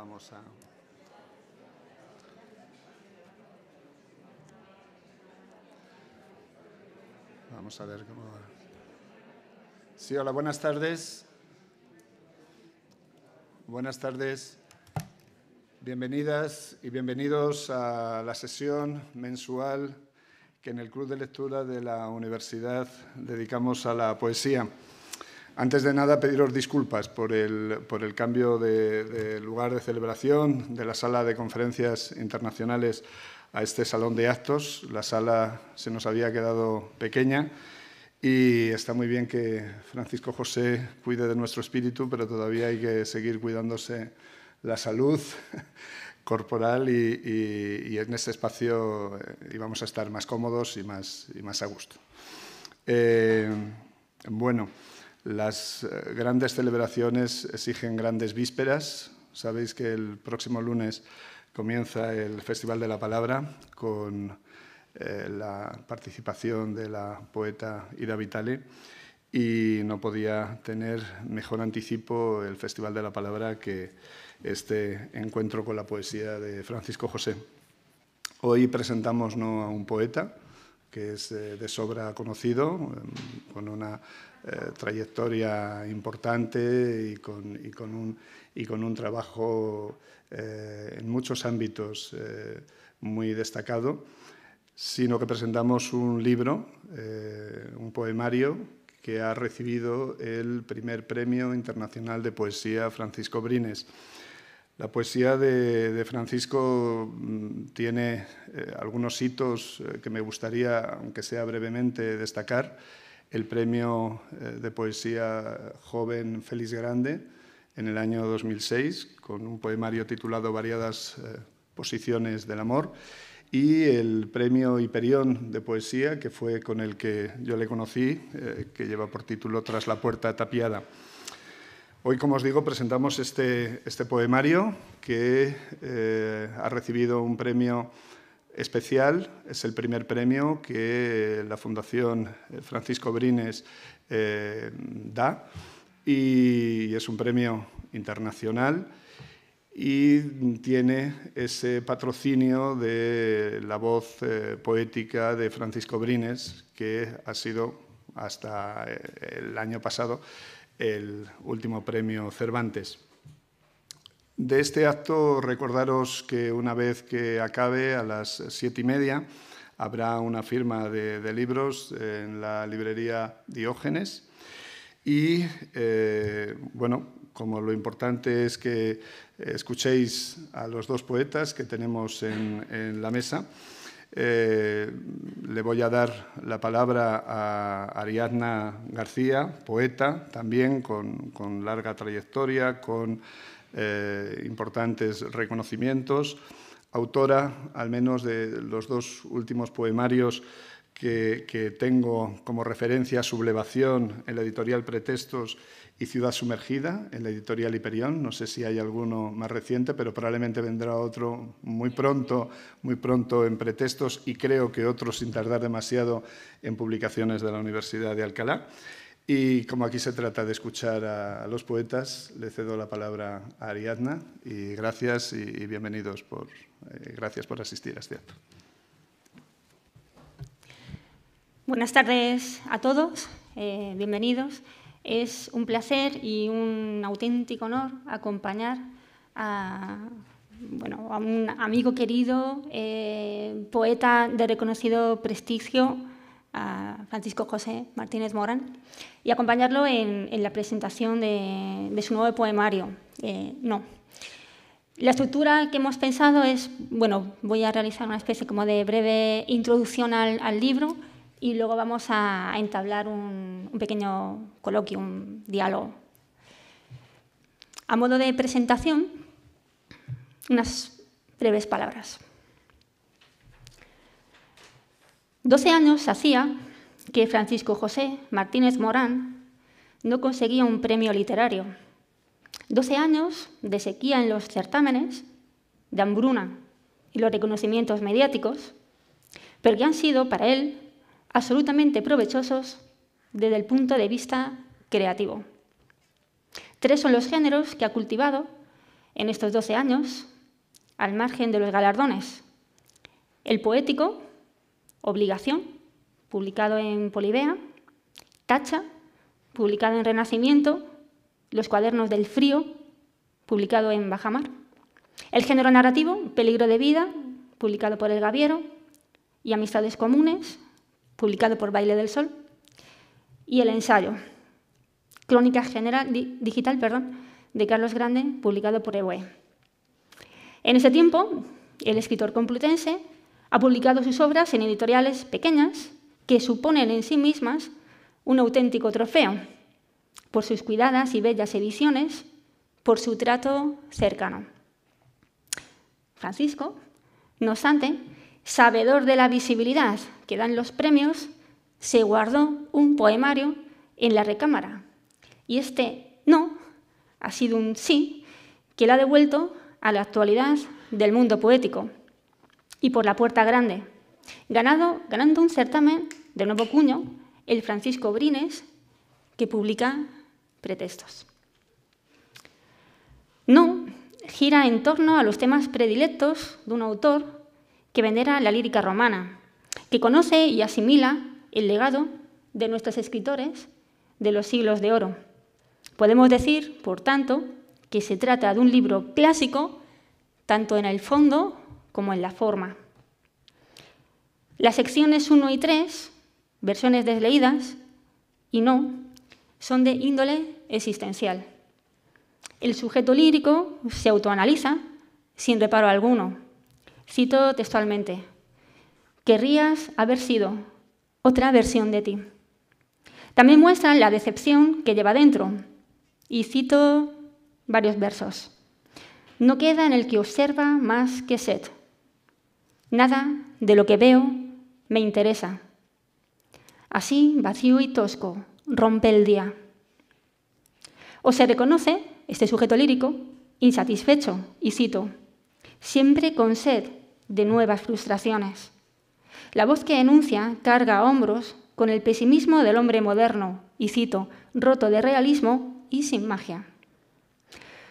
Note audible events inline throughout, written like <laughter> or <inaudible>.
vamos a... Vamos a ver cómo va. Sí, hola, buenas tardes. Buenas tardes. Bienvenidas y bienvenidos a la sesión mensual que en el Club de Lectura de la Universidad dedicamos a la poesía. Antes de nada, pediros disculpas por el, por el cambio de, lugar de celebración de la sala de conferencias internacionales a este salón de actos. La sala se nos había quedado pequeña y está muy bien que Francisco José cuide de nuestro espíritu, pero todavía hay que seguir cuidándose la salud <laughs> corporal y, en este espacio eh, íbamos a estar más cómodos y más, y más a gusto. Eh, bueno. Las eh, grandes celebraciones exigen grandes vísperas. Sabéis que el próximo lunes comienza el Festival de la Palabra con eh, la participación de la poeta Ida Vitale y no podía tener mejor anticipo el Festival de la Palabra que este encuentro con la poesía de Francisco José. Hoy presentamos no a un poeta, que es eh, de sobra conocido, em, con una eh, trayectoria importante y con, un, trabajo eh, en muchos ámbitos eh, muy destacado, sino que presentamos un libro, un poemario que ha recibido el primer premio internacional de poesía Francisco Brines. La poesía de, Francisco mm, tiene algunos hitos que me gustaría, aunque sea brevemente, destacar el premio eh, de poesía joven Félix Grande en el año 2006 con un poemario titulado Variadas eh, posiciones del amor y el premio Hiperión de poesía que fue con el que yo le conocí, eh, que lleva por título Tras la puerta tapiada. Hoy, como os digo, presentamos este, este poemario que ha recibido un premio especial. Es el primer premio que la Fundación Francisco Brines eh, da y es un premio internacional y tiene ese patrocinio de la voz eh, poética de Francisco Brines, que ha sido hasta eh, el año pasado el último premio Cervantes. De este acto, recordaros que una vez que acabe, a las siete y media, habrá una firma de, libros en la librería Diógenes. Y, eh, bueno, como lo importante es que escuchéis a los dos poetas que tenemos en, la mesa, eh, le voy a dar la palabra a Ariadna García, poeta también con, con larga trayectoria, con eh, importantes reconocimientos, autora al menos de los dos últimos poemarios que, tengo como referencia, Sublevación en la editorial Pretextos y Ciudad Sumergida en la editorial Hiperión. No sé si hay alguno más reciente, pero probablemente vendrá otro muy pronto, muy pronto en Pretextos y creo que otro sin tardar demasiado en publicaciones de la Universidad de Alcalá. Y como aquí se trata de escuchar a, los poetas, le cedo la palabra a Ariadna y gracias y, bienvenidos por, eh, gracias por asistir a este. Buenas tardes a todos, eh, bienvenidos. Es un placer y un auténtico honor acompañar a, bueno, a un amigo querido, eh, poeta de reconocido prestigio, a Francisco José Martínez Morán y acompañarlo en, la presentación de, su nuevo poemario, eh, No. La estructura que hemos pensado es, bueno, voy a realizar una especie como de breve introducción al, libro y luego vamos a, entablar un, un pequeño coloquio, un diálogo. A modo de presentación, unas breves palabras. Doce años hacía que Francisco José Martínez Morán no conseguía un premio literario. Doce años de sequía en los certámenes, de hambruna y los reconocimientos mediáticos, pero que han sido para él absolutamente provechosos desde el punto de vista creativo. Tres son los géneros que ha cultivado en estos 12 años, al margen de los galardones. El poético, Obligación, publicado en Polibea, Tacha, publicado en Renacimiento, Los cuadernos del frío, publicado en Bajamar. El género narrativo, Peligro de vida, publicado por El Gaviero, y Amistades comunes, publicado por Baile del Sol. Y el ensayo, Crónica General, Digital perdón, de Carlos Grande, publicado por EWE. En ese tiempo, el escritor complutense ha publicado sus obras en editoriales pequeñas que suponen en sí mismas un auténtico trofeo por sus cuidadas y bellas ediciones, por su trato cercano. Francisco, no obstante, sabedor de la visibilidad que dan los premios, se guardó un poemario en la recámara. Y este no ha sido un sí que le ha devuelto a la actualidad del mundo poético y por la puerta grande, ganado, ganando un certamen de nuevo cuño, el Francisco Brines, que publica Pretextos. No gira en torno a los temas predilectos de un autor que venera la lírica romana, que conoce y asimila el legado de nuestros escritores de los siglos de oro. Podemos decir, por tanto, que se trata de un libro clásico, tanto en el fondo como en la forma. Las secciones 1 y 3, versiones desleídas y no, son de índole existencial. El sujeto lírico se autoanaliza sin reparo alguno. Cito textualmente, querrías haber sido otra versión de ti. También muestra la decepción que lleva dentro. Y cito varios versos. No queda en el que observa más que sed. Nada de lo que veo me interesa. Así, vacío y tosco, rompe el día. O se reconoce, este sujeto lírico, insatisfecho, y cito, siempre con sed de nuevas frustraciones. La voz que enuncia carga a hombros con el pesimismo del hombre moderno, y cito, roto de realismo y sin magia.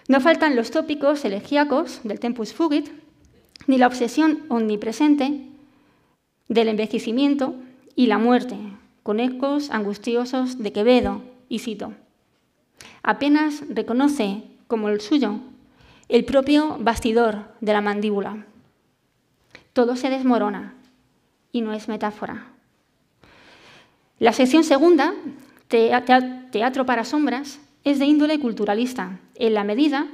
No faltan los tópicos elegíacos del tempus fugit, ni la obsesión omnipresente del envejecimiento y la muerte, con ecos angustiosos de Quevedo, y cito. Apenas reconoce como el suyo el propio bastidor de la mandíbula. Todo se desmorona y no es metáfora. La sección segunda, Teatro para Sombras, es de índole culturalista, en la medida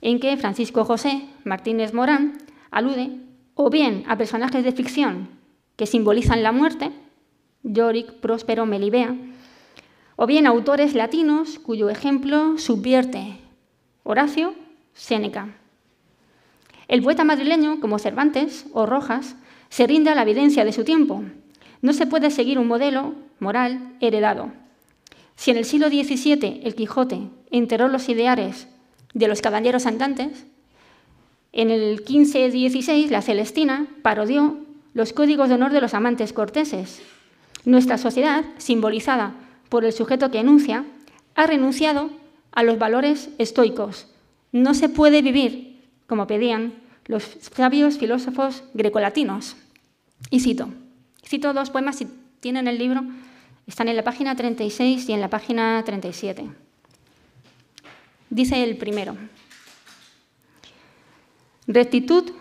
en que Francisco José Martínez Morán alude o bien a personajes de ficción que simbolizan la muerte, Yorick, Próspero, Melibea, o bien autores latinos cuyo ejemplo subvierte Horacio, Séneca. El poeta madrileño, como Cervantes o Rojas, se rinde a la evidencia de su tiempo. No se puede seguir un modelo moral heredado. Si en el siglo XVII el Quijote enteró los ideales de los caballeros andantes, en el XV-XVI la Celestina parodió los códigos de honor de los amantes corteses. Nuestra sociedad, simbolizada por el sujeto que enuncia, ha renunciado a los valores estoicos. No se puede vivir como pedían los sabios filósofos grecolatinos. Y cito, cito dos poemas, si tienen el libro, están en la página 36 y en la página 37. Dice el primero, rectitud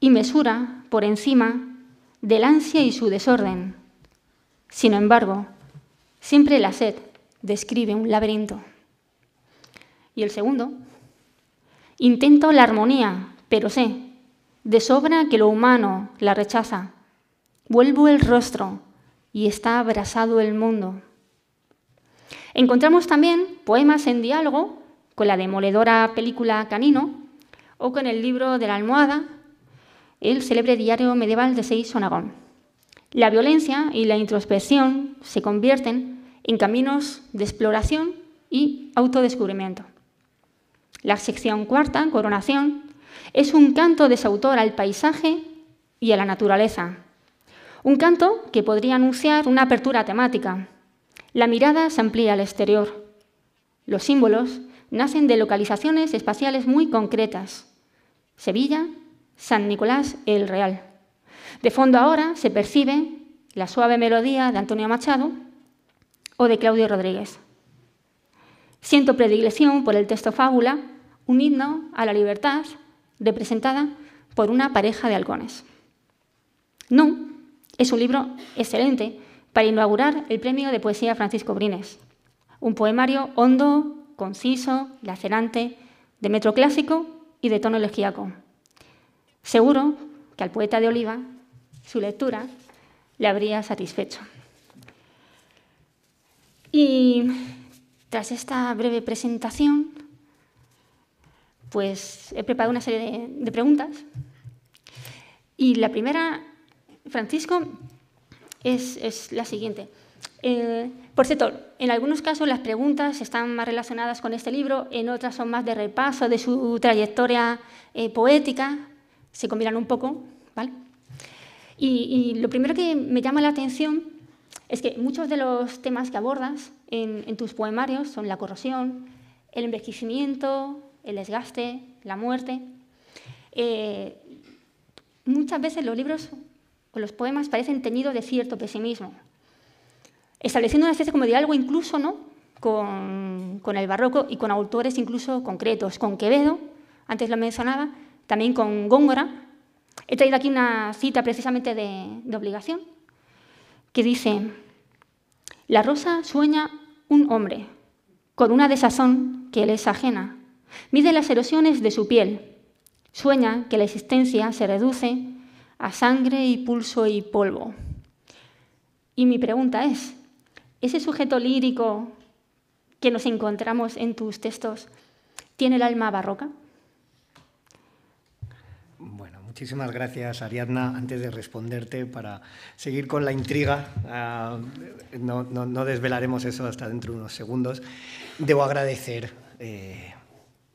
y mesura por encima del ansia y su desorden. Sin embargo, siempre la sed describe un laberinto. Y el segundo, intento la armonía, pero sé, de sobra que lo humano la rechaza. Vuelvo el rostro y está abrasado el mundo. Encontramos también poemas en diálogo con la demoledora película Canino o con el libro de la almohada el célebre diario medieval de Seis Sonagón. La violencia y la introspección se convierten en caminos de exploración y autodescubrimiento. La sección cuarta, Coronación, es un canto de su autor al paisaje y a la naturaleza. Un canto que podría anunciar una apertura temática. La mirada se amplía al exterior. Los símbolos nacen de localizaciones espaciales muy concretas. Sevilla, San Nicolás el Real. De fondo ahora se percibe la suave melodía de Antonio Machado o de Claudio Rodríguez. Siento predilección por el texto fábula, un himno a la libertad representada por una pareja de halcones. No, es un libro excelente para inaugurar el premio de poesía Francisco Brines. Un poemario hondo, conciso, lacerante, de metro clásico y de tono elegíaco. Seguro que al poeta de Oliva su lectura le habría satisfecho. Y tras esta breve presentación, pues he preparado una serie de, preguntas. Y la primera, Francisco, es, la siguiente. Eh, por cierto, en algunos casos las preguntas están más relacionadas con este libro, en otras son más de repaso de su trayectoria eh, poética, se combinan un poco, ¿vale? Y, lo primero que me llama la atención es que muchos de los temas que abordas en, tus poemarios son la corrosión, el envejecimiento, el desgaste, la muerte. Eh, muchas veces los libros o los poemas parecen teñidos de cierto pesimismo, estableciendo una especie como de diálogo incluso ¿no? con, el barroco y con autores incluso concretos, con Quevedo, antes lo mencionaba, también con Góngora. He traído aquí una cita precisamente de, obligación, que dice, la rosa sueña un hombre, con una desazón que le es ajena. Mide las erosiones de su piel. Sueña que la existencia se reduce a sangre y pulso y polvo. Y mi pregunta es, ¿ese sujeto lírico que nos encontramos en tus textos tiene el alma barroca? Muchísimas gracias, Ariadna. Antes de responderte, para seguir con la intriga, ah, no, desvelaremos eso hasta dentro de unos segundos, debo agradecer, eh,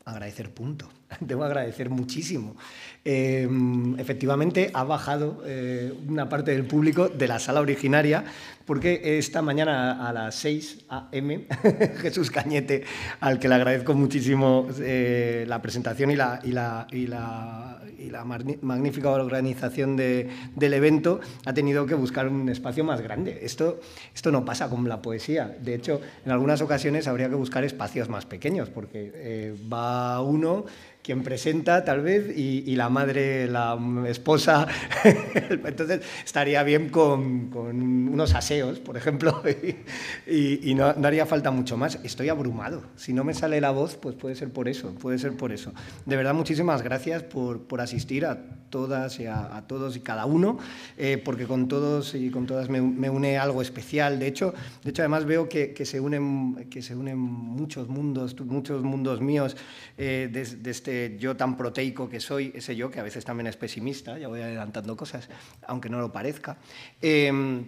agradecer punto, <laughs> debo agradecer muchísimo Em, efectivamente ha bajado eh, una parte del público de la sala originaria porque esta mañana a las 6 a.m. <laughs> Jesús Cañete, al que le agradezco muchísimo eh, la presentación y la, y la, y la, magnífica organización del evento, ha tenido que buscar un espacio más grande. Esto, esto no pasa con la poesía. De hecho, en algunas ocasiones habría que buscar espacios más pequeños porque eh, va uno quien presenta tal vez y, la madre, la esposa. <laughs> Entonces estaría bien con, unos aseos, por ejemplo, <laughs> y, no, haría falta mucho más. Estoy abrumado. Si no me sale la voz, pues puede ser por eso, puede ser por eso. De verdad, muchísimas gracias por, por asistir a todas y a, todos y cada uno, eh, porque con todos y con todas me, une algo especial. De hecho, de hecho además veo que, que, se, unen, que se unen muchos mundos, muchos mundos míos eh, desde este yo tan proteico que soy, ese yo que a veces también es pesimista, ya voy adelantando cosas, aunque no lo parezca. Em,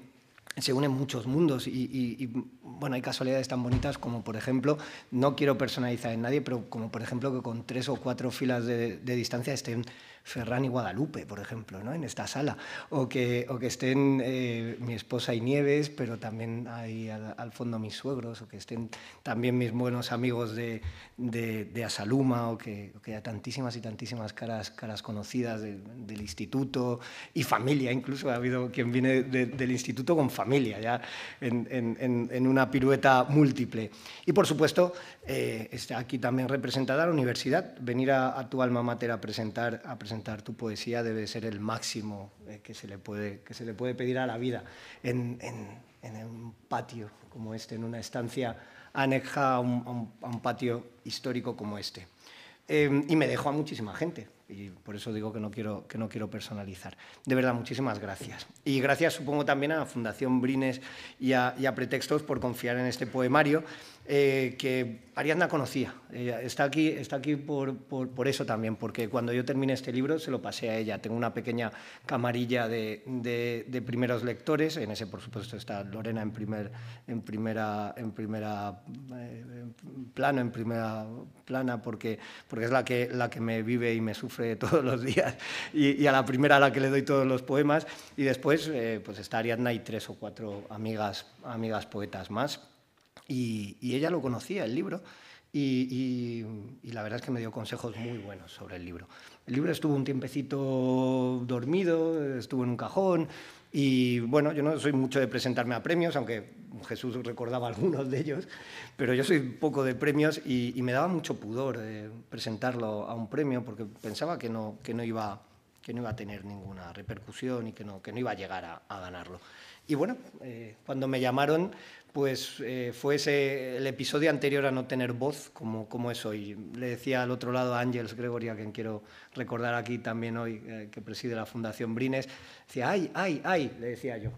se unen muchos mundos y, bueno, hay casualidades tan bonitas como, por ejemplo, no quiero personalizar en nadie, pero como, por ejemplo, que con tres o cuatro filas de, de distancia estén Ferran y Guadalupe, por ejemplo, ¿no? en esta sala, o que, o que estén eh, mi esposa y Nieves, pero también ahí al, fondo mis suegros, o que estén también mis buenos amigos de, de, Asaluma, o que, que, haya tantísimas y tantísimas caras, caras conocidas del instituto y familia, incluso ha habido quien viene del instituto con familia, ya en, en, en una pirueta múltiple. Y por supuesto, eh, está aquí también representada la universidad. Venir a, tu alma mater a presentar, tu poesía debe ser el máximo eh, que, se le puede, pedir a la vida en, un patio como este, en una estancia aneja a un, patio histórico como este. Eh, y me dejó a muchísima gente y por eso digo que no quiero, que no quiero personalizar. De verdad, muchísimas gracias. Y gracias supongo también a la Fundación Brines y a, y a Pretextos por confiar en este poemario eh, que Ariadna conocía. está aquí, está aquí por, por, eso también, porque cuando yo terminé este libro se lo pasé a ella. Tengo una pequeña camarilla de, de, primeros lectores. En ese, por supuesto, está Lorena en, primer, en primera, en primera eh, plano, en primera plana, porque, porque es la que, la que me vive y me sufre <laughs> todos los días. Y, a la primera a la que le doy todos los poemas. Y después eh, pues está Ariadna y tres o cuatro amigas, amigas poetas más y, ella lo conocía, el libro, y, la verdad es que me dio consejos muy buenos sobre el libro. El libro estuvo un tiempecito dormido, estuvo en un cajón y bueno, yo no soy mucho de presentarme a premios, aunque Jesús recordaba <laughs> algunos de ellos, pero yo soy poco de premios y, me daba mucho pudor eh, presentarlo a un premio porque pensaba que no, que no, iba, que no iba a tener ninguna repercusión y que no, que no iba a llegar a, ganarlo. Y bueno, eh, cuando me llamaron, pues eh, fue ese, el episodio anterior a no tener voz, como, como es hoy. Le decía al otro lado a Ángels Gregory, a quien quiero recordar aquí también hoy, eh, que preside la Fundación Brines, decía, ay, ay, ay, le decía yo.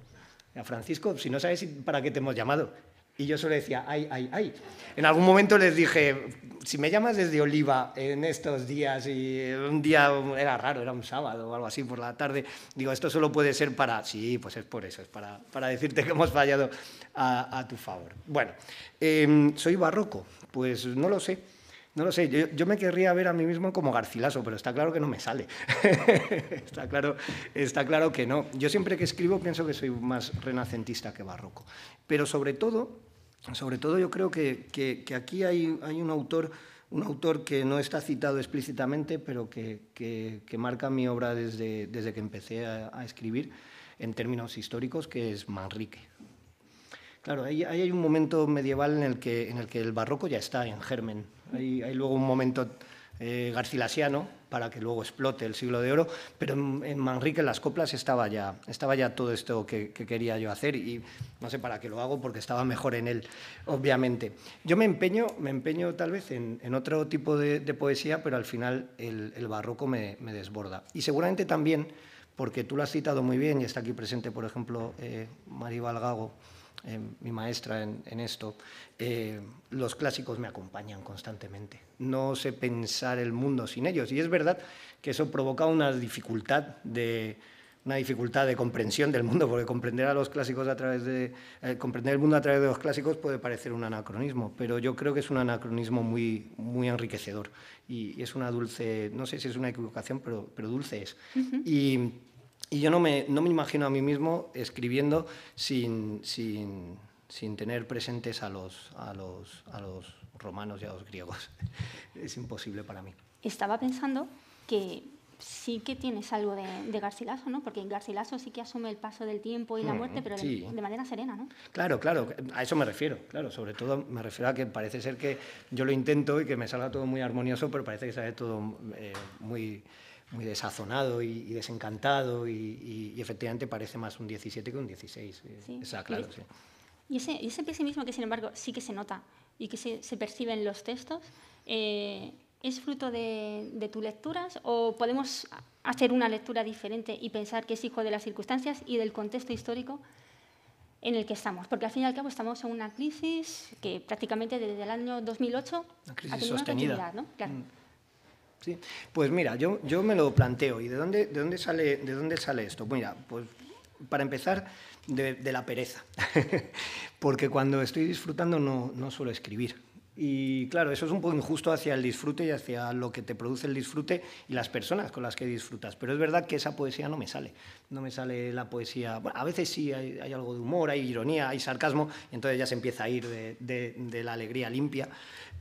A Francisco, si no sabes para qué te hemos llamado. Y yo solo decía, ay, ay, ay. En algún momento les dije, si me llamas desde Oliva en estos días, y un día era raro, era un sábado o algo así por la tarde, digo, esto solo puede ser para, sí, pues es por eso, es para, para decirte que hemos fallado a, tu favor. Bueno, em, ¿soy barroco? Pues no lo sé. No lo sé, yo, yo, me querría ver a mí mismo como Garcilaso, pero está claro que no me sale. <laughs> está, claro, está claro que no. Yo siempre que escribo pienso que soy más renacentista que barroco. Pero sobre todo, sobre todo yo creo que, que, aquí hay, hay, un, autor, un autor que no está citado explícitamente, pero que, que marca mi obra desde, desde que empecé a, escribir en términos históricos, que es Manrique. Claro, ahí, hay un momento medieval en el, que, en el que el barroco ya está en germen, hay, luego un momento eh, garcilasiano para que luego explote el siglo de oro, pero en, Manrique las coplas estaba ya, estaba ya todo esto que, quería yo hacer y no sé para qué lo hago porque estaba mejor en él, obviamente. Yo me empeño, me empeño tal vez en, otro tipo de, poesía, pero al final el, barroco me, desborda. Y seguramente también, porque tú lo has citado muy bien y está aquí presente, por ejemplo, eh, Gago, eh, mi maestra en, esto, eh, los clásicos me acompañan constantemente. No sé pensar el mundo sin ellos. Y es verdad que eso provoca una dificultad de, una dificultad de comprensión del mundo, porque comprender a los clásicos a través de eh, comprender el mundo a través de los clásicos puede parecer un anacronismo, pero yo creo que es un anacronismo muy muy enriquecedor y, es una dulce, no sé si es una equivocación, pero pero dulce es. Y y yo no me, no me imagino a mí mismo escribiendo sin, sin, sin tener presentes a los, a, los, a los romanos y a los griegos. <laughs> Es imposible para mí. Estaba pensando que sí que tienes algo de, de, Garcilaso, ¿no? Porque Garcilaso sí que asume el paso del tiempo y la muerte, pero de, manera serena, ¿no? Claro, claro, a eso me refiero, claro, sobre todo me refiero a que parece ser que yo lo intento y que me salga todo muy armonioso, pero parece que sale todo eh, muy muy desazonado y, desencantado y, efectivamente parece más un 17 que un 16. Eh, sí. claro, sí. Y ese, ese, pesimismo que sin embargo sí que se nota y que se, se percibe en los textos, eh, ¿es fruto de, de tus lecturas o podemos hacer una lectura diferente y pensar que es hijo de las circunstancias y del contexto histórico en el que estamos, porque al fin y al cabo estamos en una crisis que prácticamente desde el año 2008 una crisis ha tenido sostenida. una ¿no? Claro. Mm. Pues mira, yo, yo me lo planteo. ¿Y de dónde, de, dónde sale, de dónde sale esto? Mira, pues para empezar, de, la pereza. <laughs> Porque cuando estoy disfrutando no, no suelo escribir. Y claro, eso es un poco injusto hacia el disfrute y hacia lo que te produce el disfrute y las personas con las que disfrutas. Pero es verdad que esa poesía no me sale. No me sale la poesía. Bueno, a veces sí hay, algo de humor, hay ironía, hay sarcasmo, y entonces ya se empieza a ir de la alegría limpia.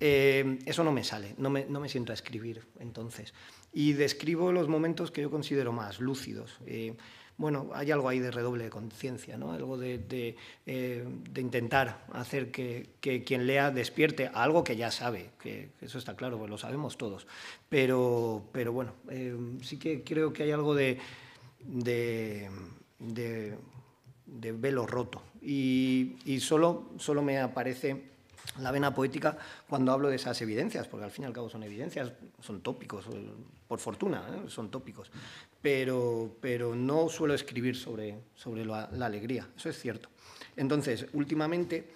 Eh, eso no me sale, no me, no me, siento a escribir entonces. Y describo los momentos que yo considero más lúcidos. Eh, bueno, hay algo ahí de redoble de conciencia, ¿no? algo de, eh, intentar hacer que, quien lea despierte algo que ya sabe, que, eso está claro, pues lo sabemos todos. Pero, pero bueno, eh, sí que creo que hay algo de, de, velo roto. Y, y solo, solo me aparece la vena poética cuando hablo de esas evidencias, porque al fin y al cabo son evidencias, son tópicos, por fortuna, ¿eh? son tópicos, pero, pero no suelo escribir sobre, sobre la, alegría, eso es cierto. Entonces, últimamente,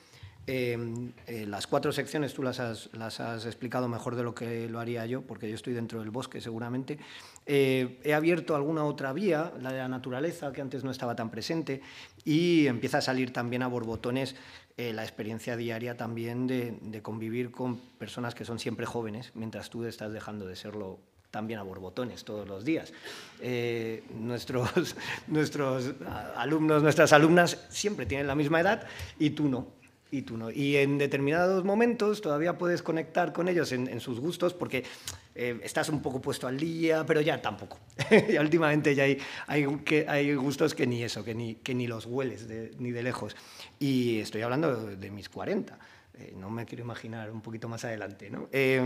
em, eh, las cuatro secciones tú las has, explicado mejor de lo que lo haría yo, porque yo estoy dentro del bosque seguramente. Eh, he abierto alguna otra vía, la de la naturaleza, que antes no estaba tan presente, y empieza a salir también a borbotones eh, la experiencia diaria también de, convivir con personas que son siempre jóvenes, mientras tú estás dejando de serlo también a borbotones todos los días. Eh, nuestros, <laughs> nuestros alumnos, nuestras alumnas siempre tienen la misma edad y tú no. Y tú no. Y en determinados momentos todavía puedes conectar con ellos en, sus gustos porque eh, estás un poco puesto al día, pero ya tampoco. <laughs> últimamente ya hay, hay, que, hay gustos que ni eso, que ni, que ni los hueles ni de lejos. Y estoy hablando de mis 40. Eh, no me quiero imaginar un poquito más adelante. ¿no? Eh,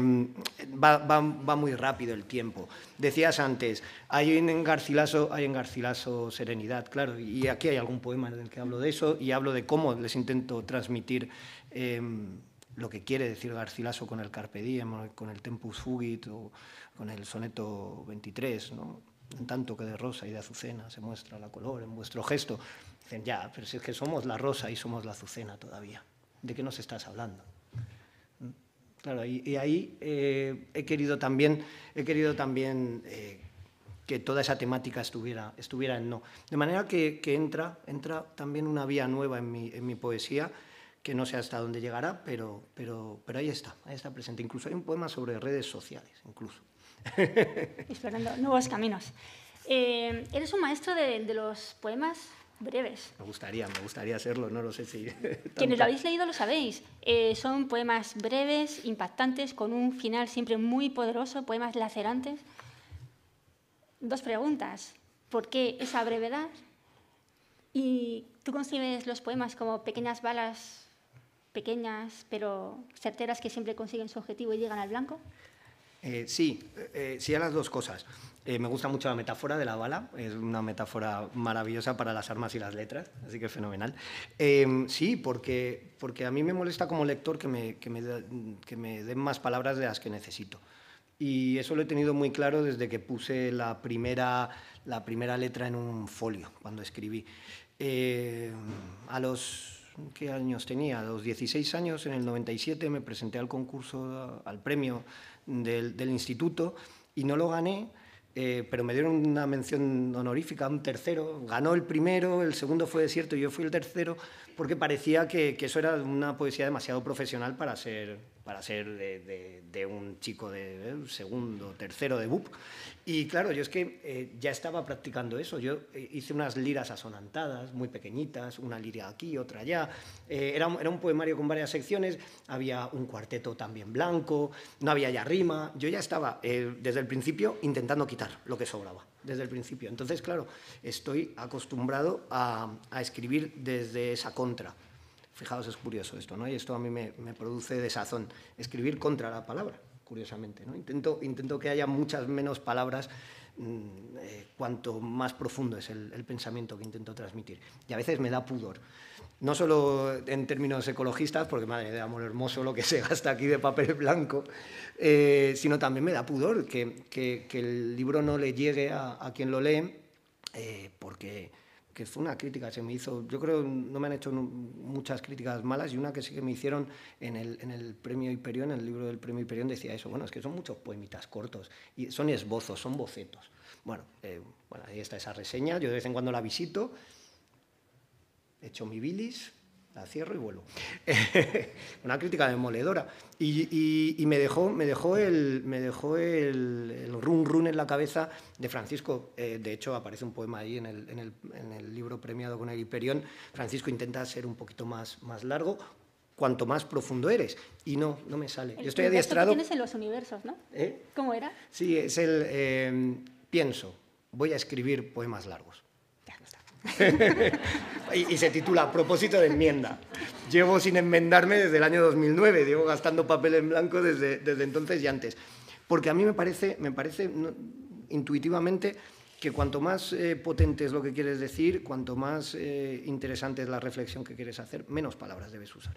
va, va, muy rápido el tiempo. Decías antes, hay en Garcilaso, hay en Garcilaso serenidad, claro, y aquí hay algún poema en el que hablo de eso y hablo de cómo les intento transmitir eh, lo que quiere decir Garcilaso con el Carpe Diem, con el Tempus Fugit o con el soneto 23, ¿no? en tanto que de rosa y de azucena se muestra la color en vuestro gesto. Dicen, ya, pero si es que somos la rosa y somos la azucena todavía. ¿De qué nos estás hablando? Claro, y, ahí eh, he querido también, he querido también eh, que toda esa temática estuviera, estuviera en no. De manera que, entra, entra también una vía nueva en mi, en mi, poesía, que no sé hasta dónde llegará, pero, pero, pero ahí está, ahí está presente. Incluso hay un poema sobre redes sociales, incluso. <laughs> Explorando nuevos caminos. Eh, eres un maestro de, de los poemas breves. Me gustaría, me gustaría serlo, no lo sé si... <laughs> Quienes lo habéis leído lo sabéis. Eh, son poemas breves, impactantes, con un final siempre muy poderoso, poemas lacerantes. Dos preguntas. ¿Por qué esa brevedad? ¿Y tú concibes los poemas como pequeñas balas, pequeñas pero certeras que siempre consiguen su objetivo y llegan al blanco? Eh, sí, eh, sí a las dos cosas. Eh, me gusta mucho la metáfora de la bala, es una metáfora maravillosa para las armas y las letras, así que fenomenal. Em, sí, porque, porque a mí me molesta como lector que me, que, me, que me den más palabras de las que necesito. Y eso lo he tenido muy claro desde que puse la primera, la primera letra en un folio, cuando escribí. Em, a los ¿qué años tenía? A los 16 años, en el 97, me presenté al concurso, al premio del, del instituto y no lo gané eh, pero me dieron una mención honorífica, un tercero. Ganó el primero, el segundo fue desierto y yo fui el tercero, porque parecía que, que eso era una poesía demasiado profesional para ser, para ser de, un chico de eh, segundo, tercero de BUP. Y claro, yo es que eh, ya estaba practicando eso. Yo eh, hice unas liras asonantadas, muy pequeñitas, una lira aquí, otra allá. era, un poemario con varias secciones, había un cuarteto también blanco, no había ya rima. Yo ya estaba desde el principio intentando quitar lo que sobraba, desde el principio. Entonces, claro, estoy acostumbrado a escribir desde esa contra Fijaos, es curioso esto, ¿no? Y esto a mí me, produce desazón. Escribir contra la palabra, curiosamente, ¿no? Intento, intento que haya muchas menos palabras mm, eh, cuanto más profundo es el, pensamiento que intento transmitir. Y a veces me da pudor. No solo en términos ecologistas, porque madre de amor hermoso lo que se gasta aquí de papel blanco, eh, sino también me da pudor que, que, el libro no le llegue a, quien lo lee, eh, porque que fue una crítica que se me hizo, yo creo no me han hecho muchas críticas malas y una que sí que me hicieron en el, en el premio Hiperión, en el libro del premio Hiperión decía eso, bueno, es que son muchos poemitas cortos y son esbozos, son bocetos. Bueno, eh, bueno, ahí está esa reseña, yo de vez en cuando la visito, hecho mi bilis, la cierro y vuelvo. <laughs> una crítica demoledora. Y, y, me dejó, me dejó, el, me dejó el, el, run run en la cabeza de Francisco. Eh, de hecho, aparece un poema ahí en el, en, el, en el, libro premiado con el Hiperión. Francisco intenta ser un poquito más, más largo, cuanto más profundo eres. Y no, no me sale. Yo estoy adiestrado. tienes en los universos, ¿no? ¿Eh? ¿Cómo era? Sí, es el. Eh, pienso, voy a escribir poemas largos. <laughs> y, se titula Propósito de enmienda. Llevo sin enmendarme desde el año 2009, llevo gastando papel en blanco desde, desde entonces y antes. Porque a mí me parece, me parece intuitivamente que cuanto más eh, potente es lo que quieres decir, cuanto más eh, interesante es la reflexión que quieres hacer, menos palabras debes usar.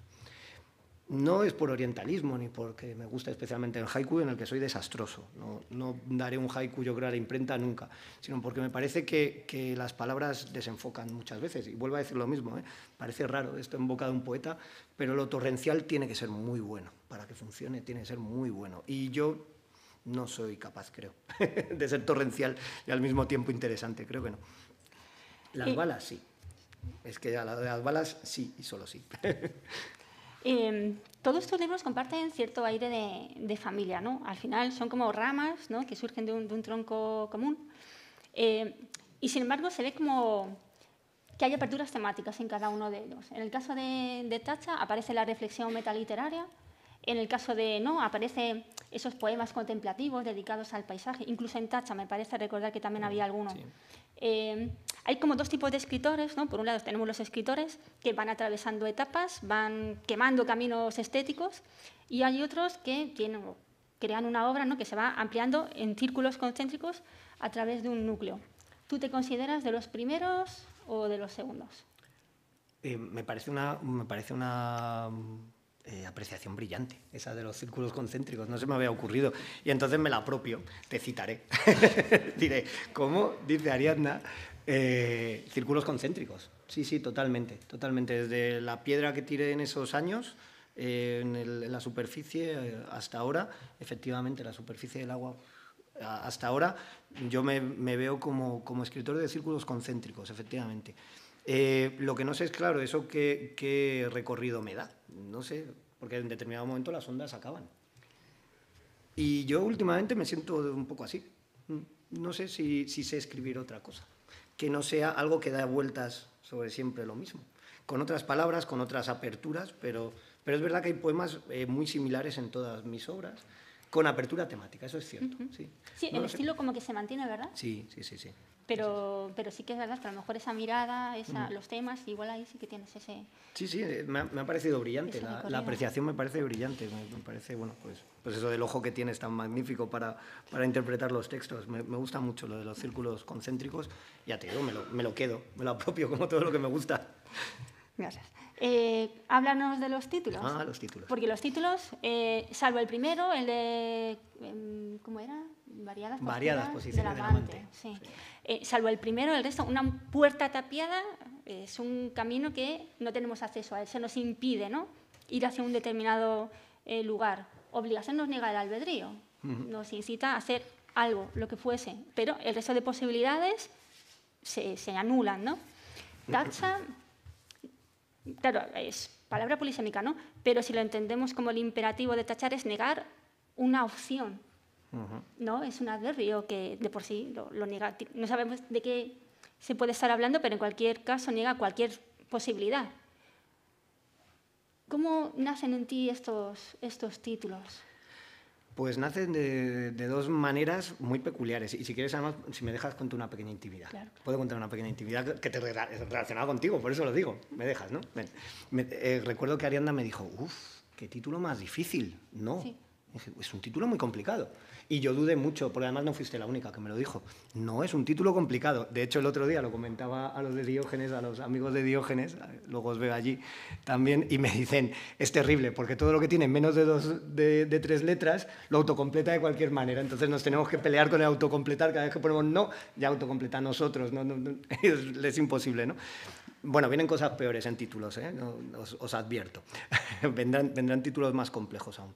No es por orientalismo ni porque me gusta especialmente el haiku, en el que soy desastroso. No, daré un haiku yo creo a la imprenta nunca, sino porque me parece que, las palabras desenfocan muchas veces. Y vuelvo a decir lo mismo, ¿eh? parece raro esto en boca de un poeta, pero lo torrencial tiene que ser muy bueno. Para que funcione tiene que ser muy bueno. Y yo no soy capaz, creo, <laughs> de ser torrencial y al mismo tiempo interesante, creo que no. Las balas sí. Es que a las balas sí y solo sí. <laughs> Em, todos estos libros comparten cierto aire de, familia, ¿no? Al final son como ramas ¿no? que surgen de un, tronco común. Em, y sin embargo se ve como que hay aperturas temáticas en cada uno de ellos. En el caso de, de Tacha aparece la reflexión metaliteraria, en el caso de No, aparecen esos poemas contemplativos dedicados al paisaje. Incluso en Tacha me parece recordar que también había alguno. Eh, hay como dos tipos de escritores. ¿no? Por un lado tenemos los escritores que van atravesando etapas, van quemando caminos estéticos, y hay otros que crean una obra que se va ampliando en círculos concéntricos a través de un núcleo. ¿Tú te consideras de los primeros o de los segundos? Eh, me parece una, me parece una eh, apreciación brillante, esa de los círculos concéntricos, no se me había ocurrido. Y entonces me la apropio, te citaré. <laughs> Diré, ¿cómo dice Ariadna? Eh, círculos concéntricos. Sí, sí, totalmente, totalmente. Desde la piedra que tiré en esos años, eh, en, la superficie, hasta ahora, efectivamente, la superficie del agua, hasta ahora, yo me, veo como, como escritor de círculos concéntricos, efectivamente. Eh, lo que no sé es, claro, eso qué, recorrido me da. No sé, porque en determinado momento las ondas acaban. Y yo últimamente me siento un poco así. No sé si, sé escribir otra cosa, que no sea algo que da vueltas sobre siempre lo mismo. Con otras palabras, con otras aperturas, pero, pero es verdad que hay poemas eh, muy similares en todas mis obras, con apertura temática, eso es cierto. Sí, sí el estilo como que se mantiene, ¿verdad? Sí, sí, sí, sí. Pero, pero sí que es verdad que a lo mejor esa mirada, esa, los temas, igual ahí sí que tienes ese... Sí, sí, eh, me ha, me ha parecido brillante, la, la, apreciación me parece brillante, me, parece, bueno, pues, pues eso del ojo que tienes tan magnífico para, para interpretar los textos, me, me, gusta mucho lo de los círculos concéntricos, ya te digo, me lo, me lo quedo, me lo apropio como todo lo que me gusta. Gracias. Eh, háblanos de los títulos. Ah, los títulos. Porque los títulos, eh, salvo el primero, el de... Em, ¿Cómo era? Variadas, Variadas posiciones del amante. sí. Eh, salvo el primero, el resto, una puerta tapiada es un camino que no tenemos acceso a él, se nos impide ¿no? ir hacia un determinado eh, lugar. Obligación nos niega el albedrío, nos incita a hacer algo, lo que fuese, pero el resto de posibilidades se, se anulan. ¿no? Tacha, claro, es palabra polisémica, ¿no? pero si lo entendemos como el imperativo de tachar es negar una opción ¿no? Es un adverbio que de por sí lo, lo niega. No sabemos de qué se puede estar hablando, pero en cualquier caso niega cualquier posibilidad. ¿Cómo nacen en ti estos, estos títulos? Pues nacen de, dos maneras muy peculiares. Y si quieres, además, si me dejas, contar una pequeña intimidad. Puedo contar una pequeña intimidad que te relacionada contigo, por eso lo digo. Me dejas, ¿no? Eh, recuerdo que Arianda me dijo, uff, qué título más difícil. No, es un título muy complicado. Y yo dudé mucho, porque además no fuiste la única que me lo dijo. No es un título complicado. De hecho, el otro día lo comentaba a los de Diógenes, a los amigos de Diógenes, luego os veo allí también, y me dicen, es terrible, porque todo lo que tiene menos de, dos, de, tres letras lo autocompleta de cualquier manera. Entonces nos tenemos que pelear con el autocompletar. Cada vez que ponemos no, ya autocompleta nosotros. No, <laughs> es, es imposible, ¿no? Bueno, vienen cosas peores en títulos, ¿eh? os, advierto. <laughs> vendrán, vendrán, títulos más complejos aún.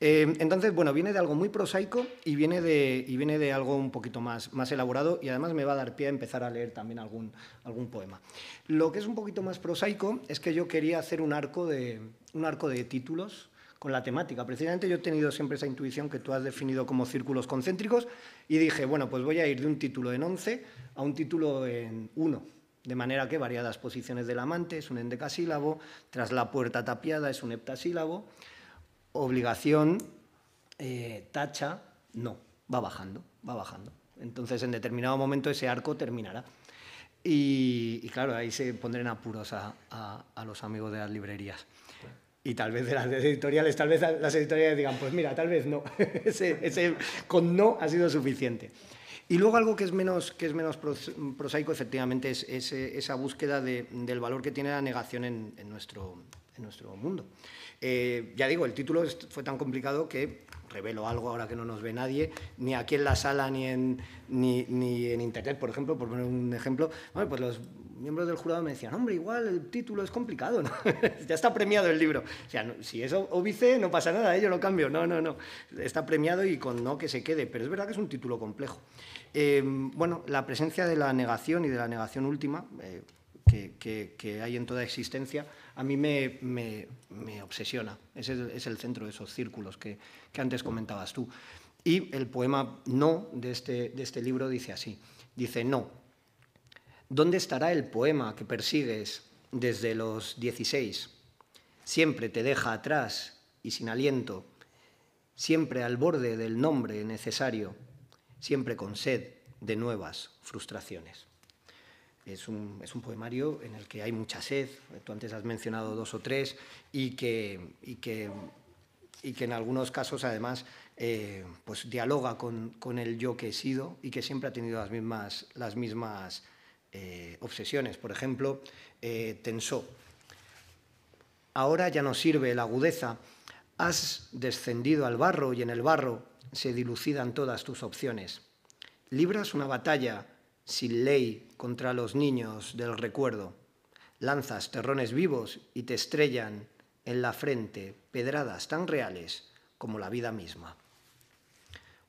Eh, entonces, bueno, viene de algo muy prosaico y viene de, y viene de algo un poquito más, más elaborado y además me va a dar pie a empezar a leer también algún, algún poema. Lo que es un poquito más prosaico es que yo quería hacer un arco de, un arco de títulos con la temática. Precisamente yo he tenido siempre esa intuición que tú has definido como círculos concéntricos y dije, bueno, pues voy a ir de un título en 11 a un título en 1 de manera que variadas posiciones del amante es un endecasílabo, tras la puerta tapiada es un heptasílabo, obligación, eh, tacha, no, va bajando, va bajando. Entonces, en determinado momento ese arco terminará. Y, claro, ahí se pondrán apuros a, los amigos de las librerías. Y tal vez de las editoriales, tal vez las editoriales digan, pues mira, tal vez no, <laughs> ese con no ha sido suficiente. Y luego algo que es menos, que es menos prosaico, efectivamente, es, esa búsqueda del valor que tiene la negación en, nuestro, en nuestro mundo. Eh, ya digo, el título fue tan complicado que revelo algo ahora que no nos ve nadie, ni aquí en la sala ni en, ni, ni en internet, por ejemplo, por poner un ejemplo. pues los miembros del jurado me decían, hombre, igual el título es complicado, ¿no? <laughs> ya está premiado el libro. O sea, si es óbice, no pasa nada, ¿eh? yo lo cambio. No, no, no. Está premiado y con no que se quede, pero es verdad que es un título complejo. Em, bueno, la presencia de la negación y de la negación última eh, que, hay en toda existencia, a mí me, obsesiona. Es el, es el, centro de esos círculos que, antes comentabas tú. Y el poema No de este, de este libro dice así, dice no. ¿Dónde estará el poema que persigues desde los 16? Siempre te deja atrás y sin aliento, siempre al borde del nombre necesario, siempre con sed de nuevas frustraciones. Es un, poemario en el que hay mucha sed, tú antes has mencionado dos o tres, y que, y que, y que en algunos casos además eh, pues dialoga con, con, el yo que he sido y que siempre ha tenido las mismas, las mismas eh, obsesiones. Por ejemplo, eh, Tensó. Ahora ya no sirve la agudeza, has descendido al barro y en el barro se dilucidan todas tus opciones. Libras una batalla sin ley contra los niños del recuerdo. Lanzas terrones vivos y te estrellan en la frente pedradas tan reales como la vida misma.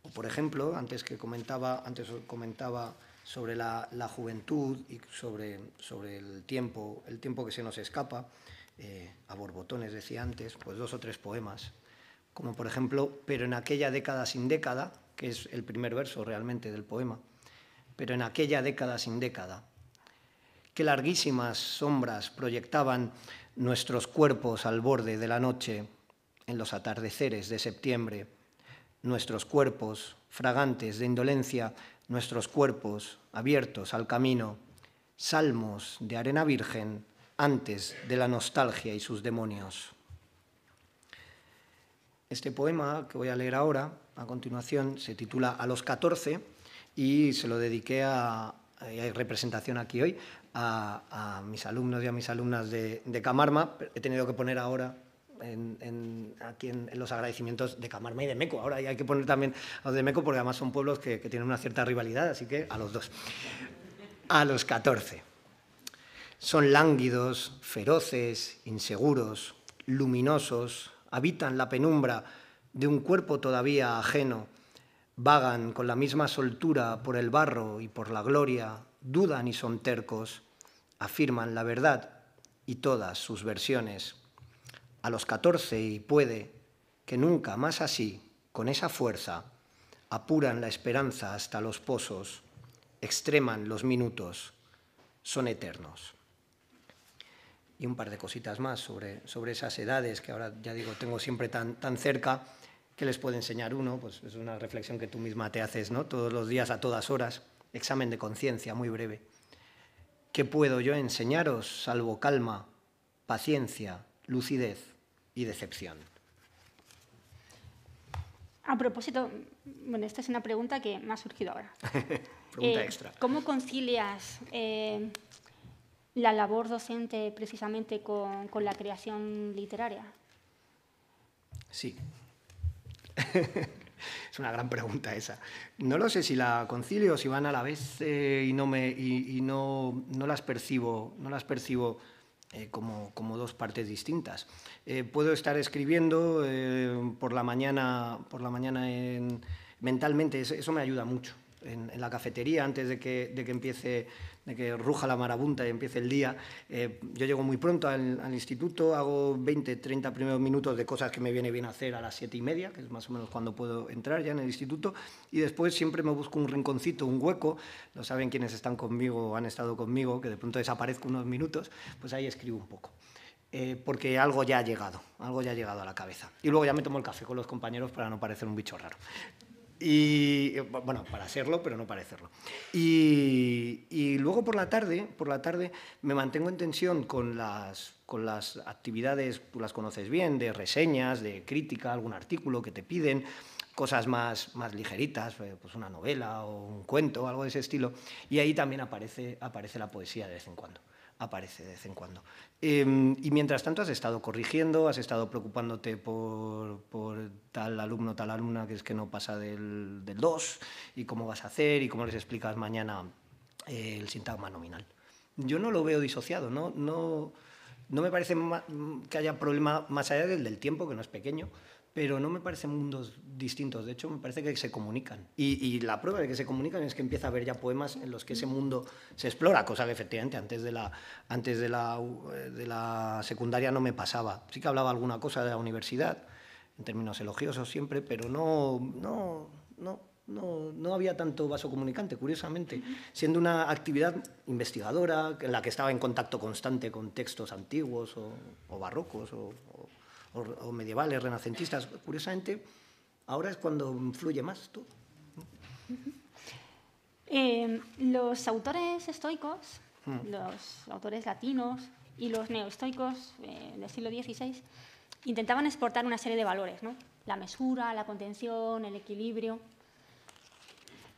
O por ejemplo, antes que comentaba, antes comentaba sobre la, juventud y sobre, sobre, el tiempo, el tiempo que se nos escapa, eh, a borbotones decía antes, pues dos o tres poemas, como por ejemplo, pero en aquella década sin década, que es el primer verso realmente del poema, pero en aquella década sin década, qué larguísimas sombras proyectaban nuestros cuerpos al borde de la noche en los atardeceres de septiembre, nuestros cuerpos fragantes de indolencia, nuestros cuerpos abiertos al camino, salmos de arena virgen antes de la nostalgia y sus demonios. Este poema que voy a leer ahora, a continuación, se titula A los 14 y se lo dediqué a, hay representación aquí hoy, a, mis alumnos y a mis alumnas de Camarma. He tenido que poner ahora en, aquí en, los agradecimientos de Camarma y de Meco. Ahora hay que poner también a los de Meco porque además son pueblos que, que tienen una cierta rivalidad, así que a los dos. A los 14. Son lánguidos, feroces, inseguros, luminosos, habitan la penumbra de un cuerpo todavía ajeno, vagan con la misma soltura por el barro y por la gloria, dudan y son tercos, afirman la verdad y todas sus versiones a los 14 y puede que nunca más así, con esa fuerza, apuran la esperanza hasta los pozos, extreman los minutos, son eternos. Y un par de cositas más sobre, sobre esas edades que ahora ya digo tengo siempre tan, tan cerca, que les puede enseñar uno, pues es una reflexión que tú misma te haces ¿no? todos los días a todas horas, examen de conciencia muy breve. ¿Qué puedo yo enseñaros salvo calma, paciencia, lucidez? Y decepción. A propósito, bueno, esta es una pregunta que me ha surgido ahora. <laughs> pregunta eh, extra. ¿Cómo concilias eh, la labor docente precisamente con, con la creación literaria? Sí. <laughs> es una gran pregunta esa. No lo sé si la concilio o si van a la vez eh, y, no, me, y, y no, no, las percibo, no las percibo eh, como, como, dos partes distintas. Eh, puedo estar escribiendo eh, por la mañana, por la mañana en, mentalmente, eso me ayuda mucho en, la cafetería antes de que, de que, empiece, de que ruja la marabunta y empiece el día. Eh, yo llego muy pronto al, instituto, hago 20, 30 primeros minutos de cosas que me viene bien hacer a las siete y media, que es más o menos cuando puedo entrar ya en el instituto, y después siempre me busco un rinconcito, un hueco, lo saben quienes están conmigo o han estado conmigo, que de pronto desaparezco unos minutos, pues ahí escribo un poco. Eh, porque algo ya ha llegado, algo ya ha llegado a la cabeza. Y luego ya me tomo el café con los compañeros para no parecer un bicho raro. Y bueno, para serlo, pero no parecerlo. Y, y, luego por la tarde, por la tarde me mantengo en tensión con las, con las actividades, tú las conoces bien, de reseñas, de crítica, algún artículo que te piden, cosas más, más ligeritas, eh, pues una novela o un cuento, algo de ese estilo. Y ahí también aparece, aparece la poesía de vez en cuando aparece de vez en cuando. Em, y mientras tanto has estado corrigiendo, has estado preocupándote por, tal alumno, tal alumna que es que no pasa del, 2 y cómo vas a hacer y cómo les explicas mañana eh, el sintagma nominal. Yo no lo veo disociado, no, no, no me parece que haya problema más allá del del tiempo, que no es pequeño, pero no me parecen mundos distintos, de hecho me parece que se comunican. Y, la prueba de que se comunican es que empieza a haber ya poemas en los que ese mundo se explora, cosa que efectivamente antes de la, antes de la, de la secundaria no me pasaba. Sí que hablaba alguna cosa de la universidad, en términos elogiosos siempre, pero no, no, no, no, no había tanto vaso comunicante, curiosamente, siendo una actividad investigadora en la que estaba en contacto constante con textos antiguos o, barrocos o, o, medievales, renacentistas. Curiosamente, ahora es cuando fluye más todo. Eh, los autores estoicos, hmm. los autores latinos y los neoestoicos eh, del siglo XVI intentaban exportar una serie de valores, ¿no? la mesura, la contención, el equilibrio.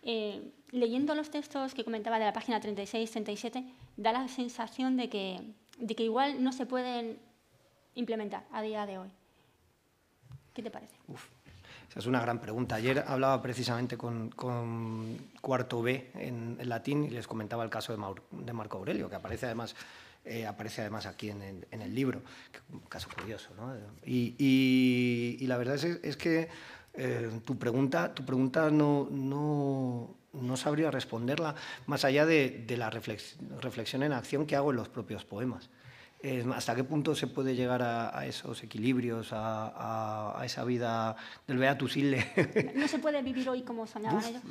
Eh, leyendo los textos que comentaba de la página 36-37, da la sensación de que, de que igual no se pueden implementar a día de hoy. ¿Qué te parece? esa es una gran pregunta. Ayer hablaba precisamente con, Cuarto B en, latín y les comentaba el caso de, Marco Aurelio, que aparece además, eh, aparece además aquí en el, libro. Caso curioso. ¿no? Y, la verdad es, que eh, tu pregunta, tu pregunta no, no, no sabría responderla más allá de, la reflexión en acción que hago en los propios poemas. ¿Hasta qué punto se puede llegar a, esos equilibrios, a, esa vida del Beatus Ille? <laughs> ¿No se puede vivir hoy como soñaban ellos?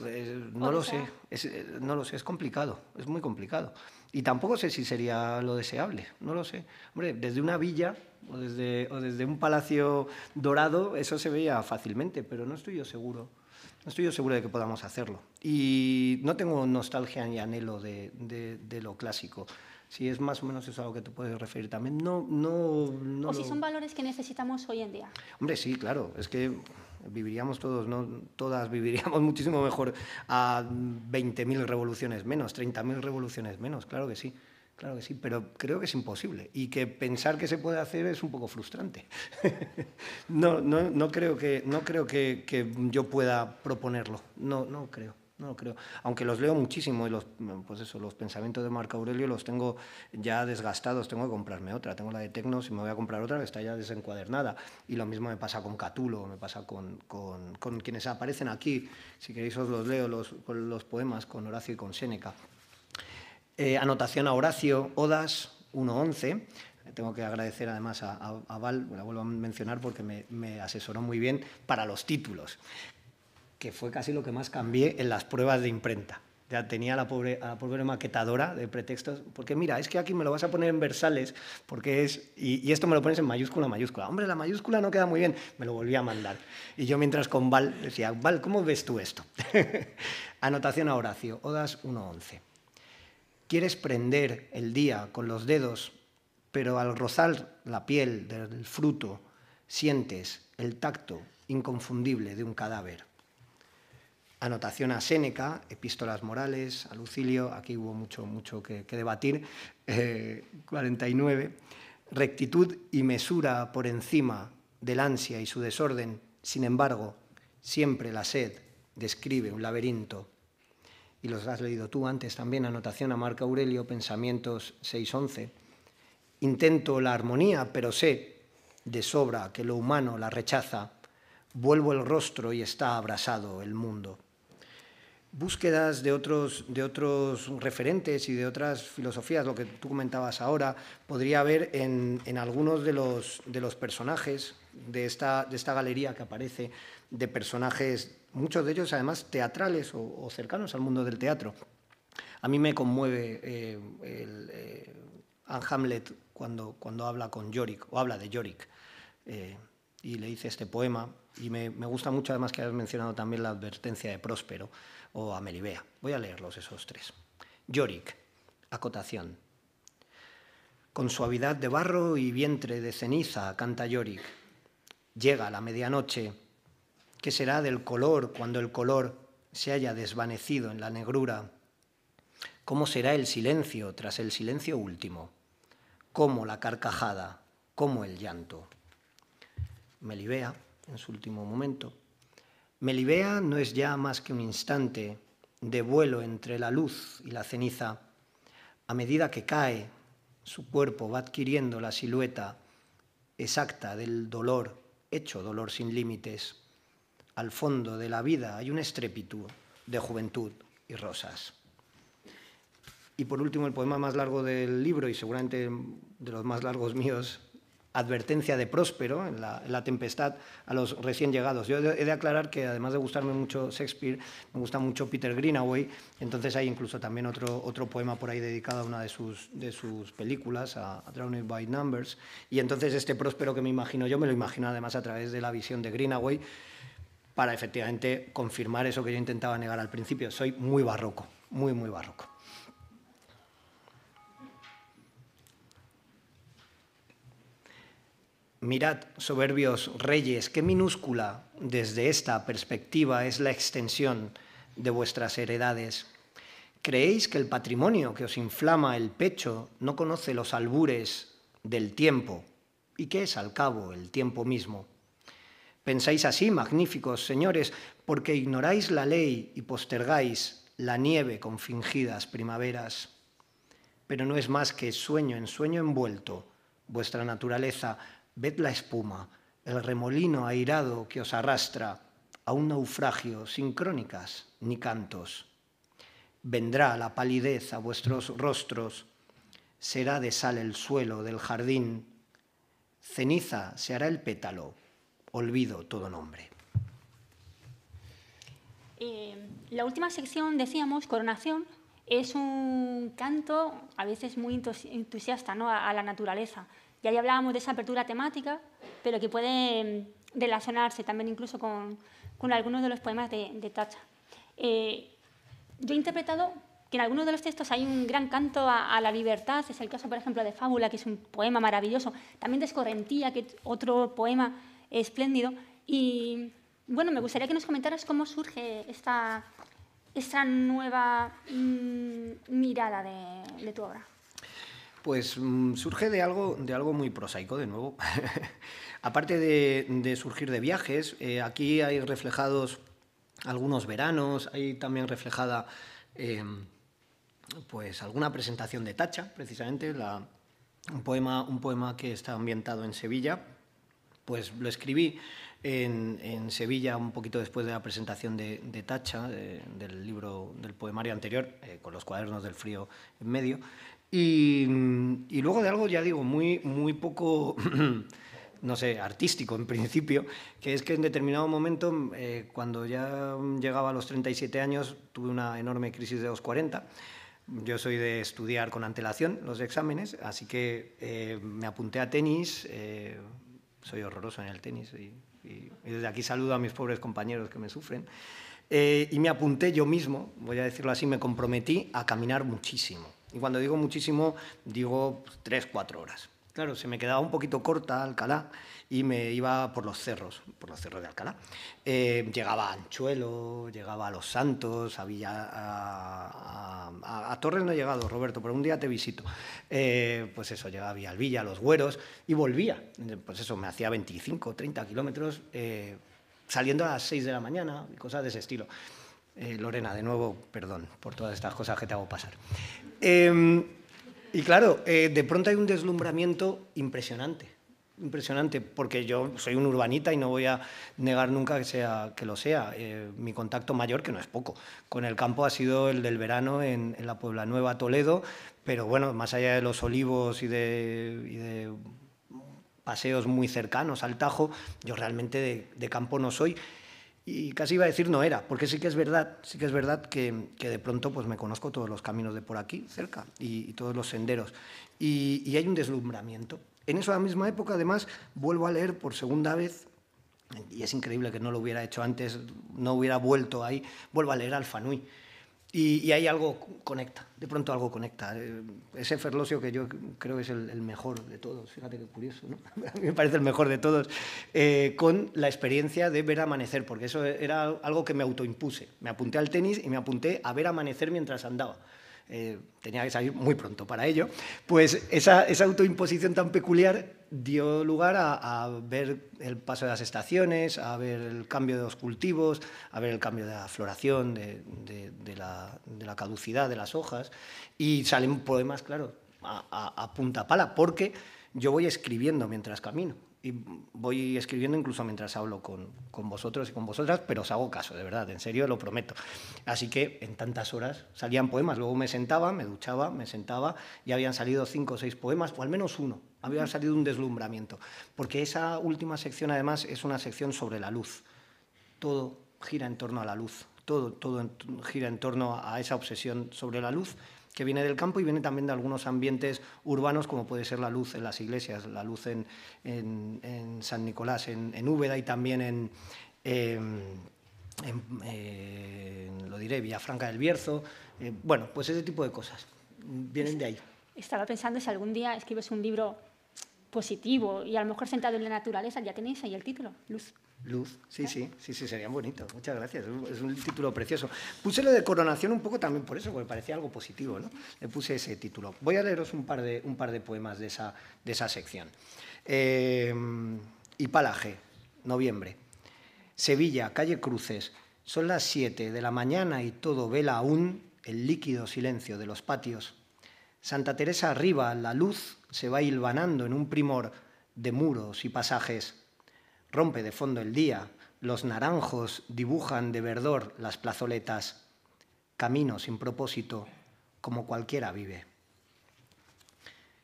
no lo sé, es, no lo sé, es complicado, es muy complicado. Y tampoco sé si sería lo deseable, no lo sé. Hombre, desde una villa o desde, o desde un palacio dorado eso se veía fácilmente, pero no estoy yo seguro. No estoy yo seguro de que podamos hacerlo. Y no tengo nostalgia ni anhelo de, de lo clásico si es más o menos eso a lo que te puedes referir también. No, no, no o si son valores que necesitamos hoy en día. Hombre, sí, claro, es que viviríamos todos, ¿no? todas viviríamos <laughs> muchísimo mejor a 20.000 revoluciones menos, 30.000 revoluciones menos, claro que sí. Claro que sí, pero creo que es imposible y que pensar que se puede hacer es un poco frustrante. <laughs> no, no, no creo, que, no creo que, que yo pueda proponerlo, no, no creo. No creo. Aunque los leo muchísimo y los, pues eso, los pensamientos de Marco Aurelio los tengo ya desgastados, tengo que comprarme otra. Tengo la de Tecnos y me voy a comprar otra que está ya desencuadernada. Y lo mismo me pasa con Catulo, me pasa con, con, quienes aparecen aquí. Si queréis os los leo, los, los poemas con Horacio y con Séneca. Eh, anotación a Horacio, Odas 1.11. Tengo que agradecer además a, a, Val, la vuelvo a mencionar porque me, asesoró muy bien para los títulos que fue casi lo que más cambié en las pruebas de imprenta. Ya tenía la pobre, a la pobre maquetadora de pretextos, porque mira, es que aquí me lo vas a poner en versales, porque es, y, esto me lo pones en mayúscula, mayúscula. Hombre, la mayúscula no queda muy bien, me lo volví a mandar. Y yo mientras con Val decía, Val, ¿cómo ves tú esto? <laughs> Anotación a Horacio, Odas 1.11. Quieres prender el día con los dedos, pero al rozar la piel del fruto, sientes el tacto inconfundible de un cadáver anotación a Séneca, epístolas morales, a Lucilio, aquí hubo mucho, mucho que, debatir, 49, eh, rectitud y mesura por encima del ansia y su desorden, sin embargo, siempre la sed describe un laberinto. Y los has leído tú antes también, anotación a Marco Aurelio, Pensamientos 6.11. Intento la armonía, pero sé de sobra que lo humano la rechaza. Vuelvo el rostro y está abrasado el mundo búsquedas de otros, de otros referentes y de otras filosofías, lo que tú comentabas ahora, podría haber en, algunos de los, de los personajes de esta, de esta galería que aparece, de personajes, muchos de ellos además teatrales o, cercanos al mundo del teatro. A mí me conmueve eh, el, eh, Hamlet cuando, cuando habla con Yorick, o habla de Yorick, eh, y le dice este poema, y me, me gusta mucho además que hayas mencionado también la advertencia de Próspero, o a Melibea. Voy a leerlos esos tres. Yorick, acotación. Con suavidad de barro y vientre de ceniza canta Yorick. Llega la medianoche. ¿Qué será del color cuando el color se haya desvanecido en la negrura? ¿Cómo será el silencio tras el silencio último? ¿Cómo la carcajada? ¿Cómo el llanto? Melibea, en su último momento, Melibea no es ya más que un instante de vuelo entre la luz y la ceniza. A medida que cae, su cuerpo va adquiriendo la silueta exacta del dolor, hecho dolor sin límites. Al fondo de la vida hay un estrépito de juventud y rosas. Y por último, el poema más largo del libro, y seguramente de los más largos míos, advertencia de Próspero en la, tempestad a los recién llegados. Yo he de aclarar que además de gustarme mucho Shakespeare, me gusta mucho Peter Greenaway, entonces hay incluso también otro, otro poema por ahí dedicado a una de sus, de sus películas, a, a by Numbers, y entonces este Próspero que me imagino yo, me lo imagino además a través de la visión de Greenaway, para efectivamente confirmar eso que yo intentaba negar al principio. Soy muy barroco, muy, muy barroco. Mirad, soberbios reyes, qué minúscula desde esta perspectiva es la extensión de vuestras heredades. ¿Creéis que el patrimonio que os inflama el pecho no conoce los albures del tiempo? ¿Y qué es al cabo el tiempo mismo? Pensáis así, magníficos señores, porque ignoráis la ley y postergáis la nieve con fingidas primaveras. Pero no es más que sueño en sueño envuelto vuestra naturaleza Ved la espuma, el remolino airado que os arrastra a un naufragio sin crónicas ni cantos. Vendrá la palidez a vuestros rostros, será de sal el suelo del jardín, ceniza se hará el pétalo, olvido todo nombre. Eh, la última sección, decíamos, coronación, es un canto a veces muy entusiasta ¿no? a la naturaleza. Ya hablábamos de esa apertura temática, pero que puede mm, relacionarse también incluso con, algunos de los poemas de, Tacha. Eh, yo he interpretado que en algunos de los textos hay un gran canto a, la libertad, es el caso, por ejemplo, de Fábula, que es un poema maravilloso, también de Escorrentía, que es otro poema espléndido. Y bueno, me gustaría que nos comentaras cómo surge esta, nueva mm, mirada de tu obra. Pues mm, surge de algo, de algo muy prosaico, de nuevo. <laughs> Aparte de, surgir de viajes, eh, aquí hay reflejados algunos veranos, hay también reflejada em, pues alguna presentación de Tacha, precisamente, un, poema, un poema que está ambientado en Sevilla. Pues lo escribí en, Sevilla un poquito después de la presentación de, Tacha, del libro, del poemario anterior, eh, con los cuadernos del frío en medio. Y, luego de algo, ya digo, muy, muy poco, <clears throat> no sé, artístico en principio, que es que en determinado momento, eh, cuando ya llegaba a los 37 años, tuve una enorme crisis de los 40. Yo soy de estudiar con antelación los exámenes, así que eh, me apunté a tenis, eh, soy horroroso en el tenis y, y, desde aquí saludo a mis pobres compañeros que me sufren. y me apunté yo mismo, voy a decirlo así, me comprometí a caminar muchísimo y cuando digo muchísimo, digo tres, cuatro horas. Claro, se me quedaba un poquito corta Alcalá y me iba por los cerros, por los cerros de Alcalá. Eh, llegaba a Anchuelo, llegaba a Los Santos, a, a, Torres no he llegado, Roberto, pero un día te visito. Eh, pues eso, llegaba a Villalvilla, a Los Güeros y volvía. Pues eso, me hacía 25, 30 kilómetros eh, saliendo a las 6 de la mañana y cosas de ese estilo. Lorena, de nuevo, perdón por todas estas cosas que te hago pasar. Em, y claro, eh, de pronto hay un deslumbramiento impresionante, impresionante, porque yo soy un urbanita y no voy a negar nunca que, sea, que lo sea. Eh, mi contacto mayor, que no es poco, con el campo ha sido el del verano en, la Puebla Nueva, Toledo, pero bueno, más allá de los olivos y de, paseos muy cercanos al Tajo, yo realmente de campo no soy y casi iba a decir no era, porque sí que es verdad, sí que es verdad que, que de pronto pues me conozco todos los caminos de por aquí, cerca, y, todos los senderos. Y, y, hay un deslumbramiento. En esa misma época, además, vuelvo a leer por segunda vez, y es increíble que no lo hubiera hecho antes, no hubiera vuelto ahí, vuelvo a leer Alfanui. Y, y ahí algo conecta, de pronto algo conecta. Eh, ese Ferlosio que yo creo que es el, mejor de todos, fíjate qué curioso, ¿no? <laughs> a mí me parece el mejor de todos, eh, con la experiencia de ver amanecer, porque eso era algo que me autoimpuse. Me apunté al tenis y me apunté a ver amanecer mientras andaba. Eh, tenía que salir muy pronto para ello, pues esa, autoimposición tan peculiar dio lugar a, ver el paso de las estaciones, a ver el cambio de los cultivos, a ver el cambio de la floración, de, la, caducidad de las hojas, y salen poemas, claro, a, a punta pala, porque yo voy escribiendo mientras camino. Y voy escribiendo incluso mientras hablo con, con, vosotros y con vosotras, pero os hago caso, de verdad, en serio, lo prometo. Así que en tantas horas salían poemas, luego me sentaba, me duchaba, me sentaba y habían salido cinco o seis poemas, o al menos uno, había salido un deslumbramiento, porque esa última sección además es una sección sobre la luz. Todo gira en torno a la luz, todo, todo gira en torno a esa obsesión sobre la luz que viene del campo y viene también de algunos ambientes urbanos, como puede ser la luz en las iglesias, la luz en, San Nicolás, en, Úbeda y también en, lo diré, Villafranca del Bierzo. Eh, bueno, pues ese tipo de cosas vienen de ahí. Estaba pensando si algún día escribes un libro positivo y a lo mejor sentado en la naturaleza, ya tenéis ahí el título, Luz. Luz, sí, sí, sí, sí, sería bonito. Muchas gracias, es un título precioso. Puse lo de coronación un poco también por eso, porque parecía algo positivo, ¿no? Le puse ese título. Voy a leeros un par de, un par de poemas de esa, de esa sección. Eh, Ipalaje, noviembre. Sevilla, calle Cruces. Son las siete de la mañana y todo vela aún el líquido silencio de los patios. Santa Teresa arriba, la luz se va hilvanando en un primor de muros y pasajes Rompe de fondo el día, los naranjos dibujan de verdor las plazoletas, camino sin propósito, como cualquiera vive.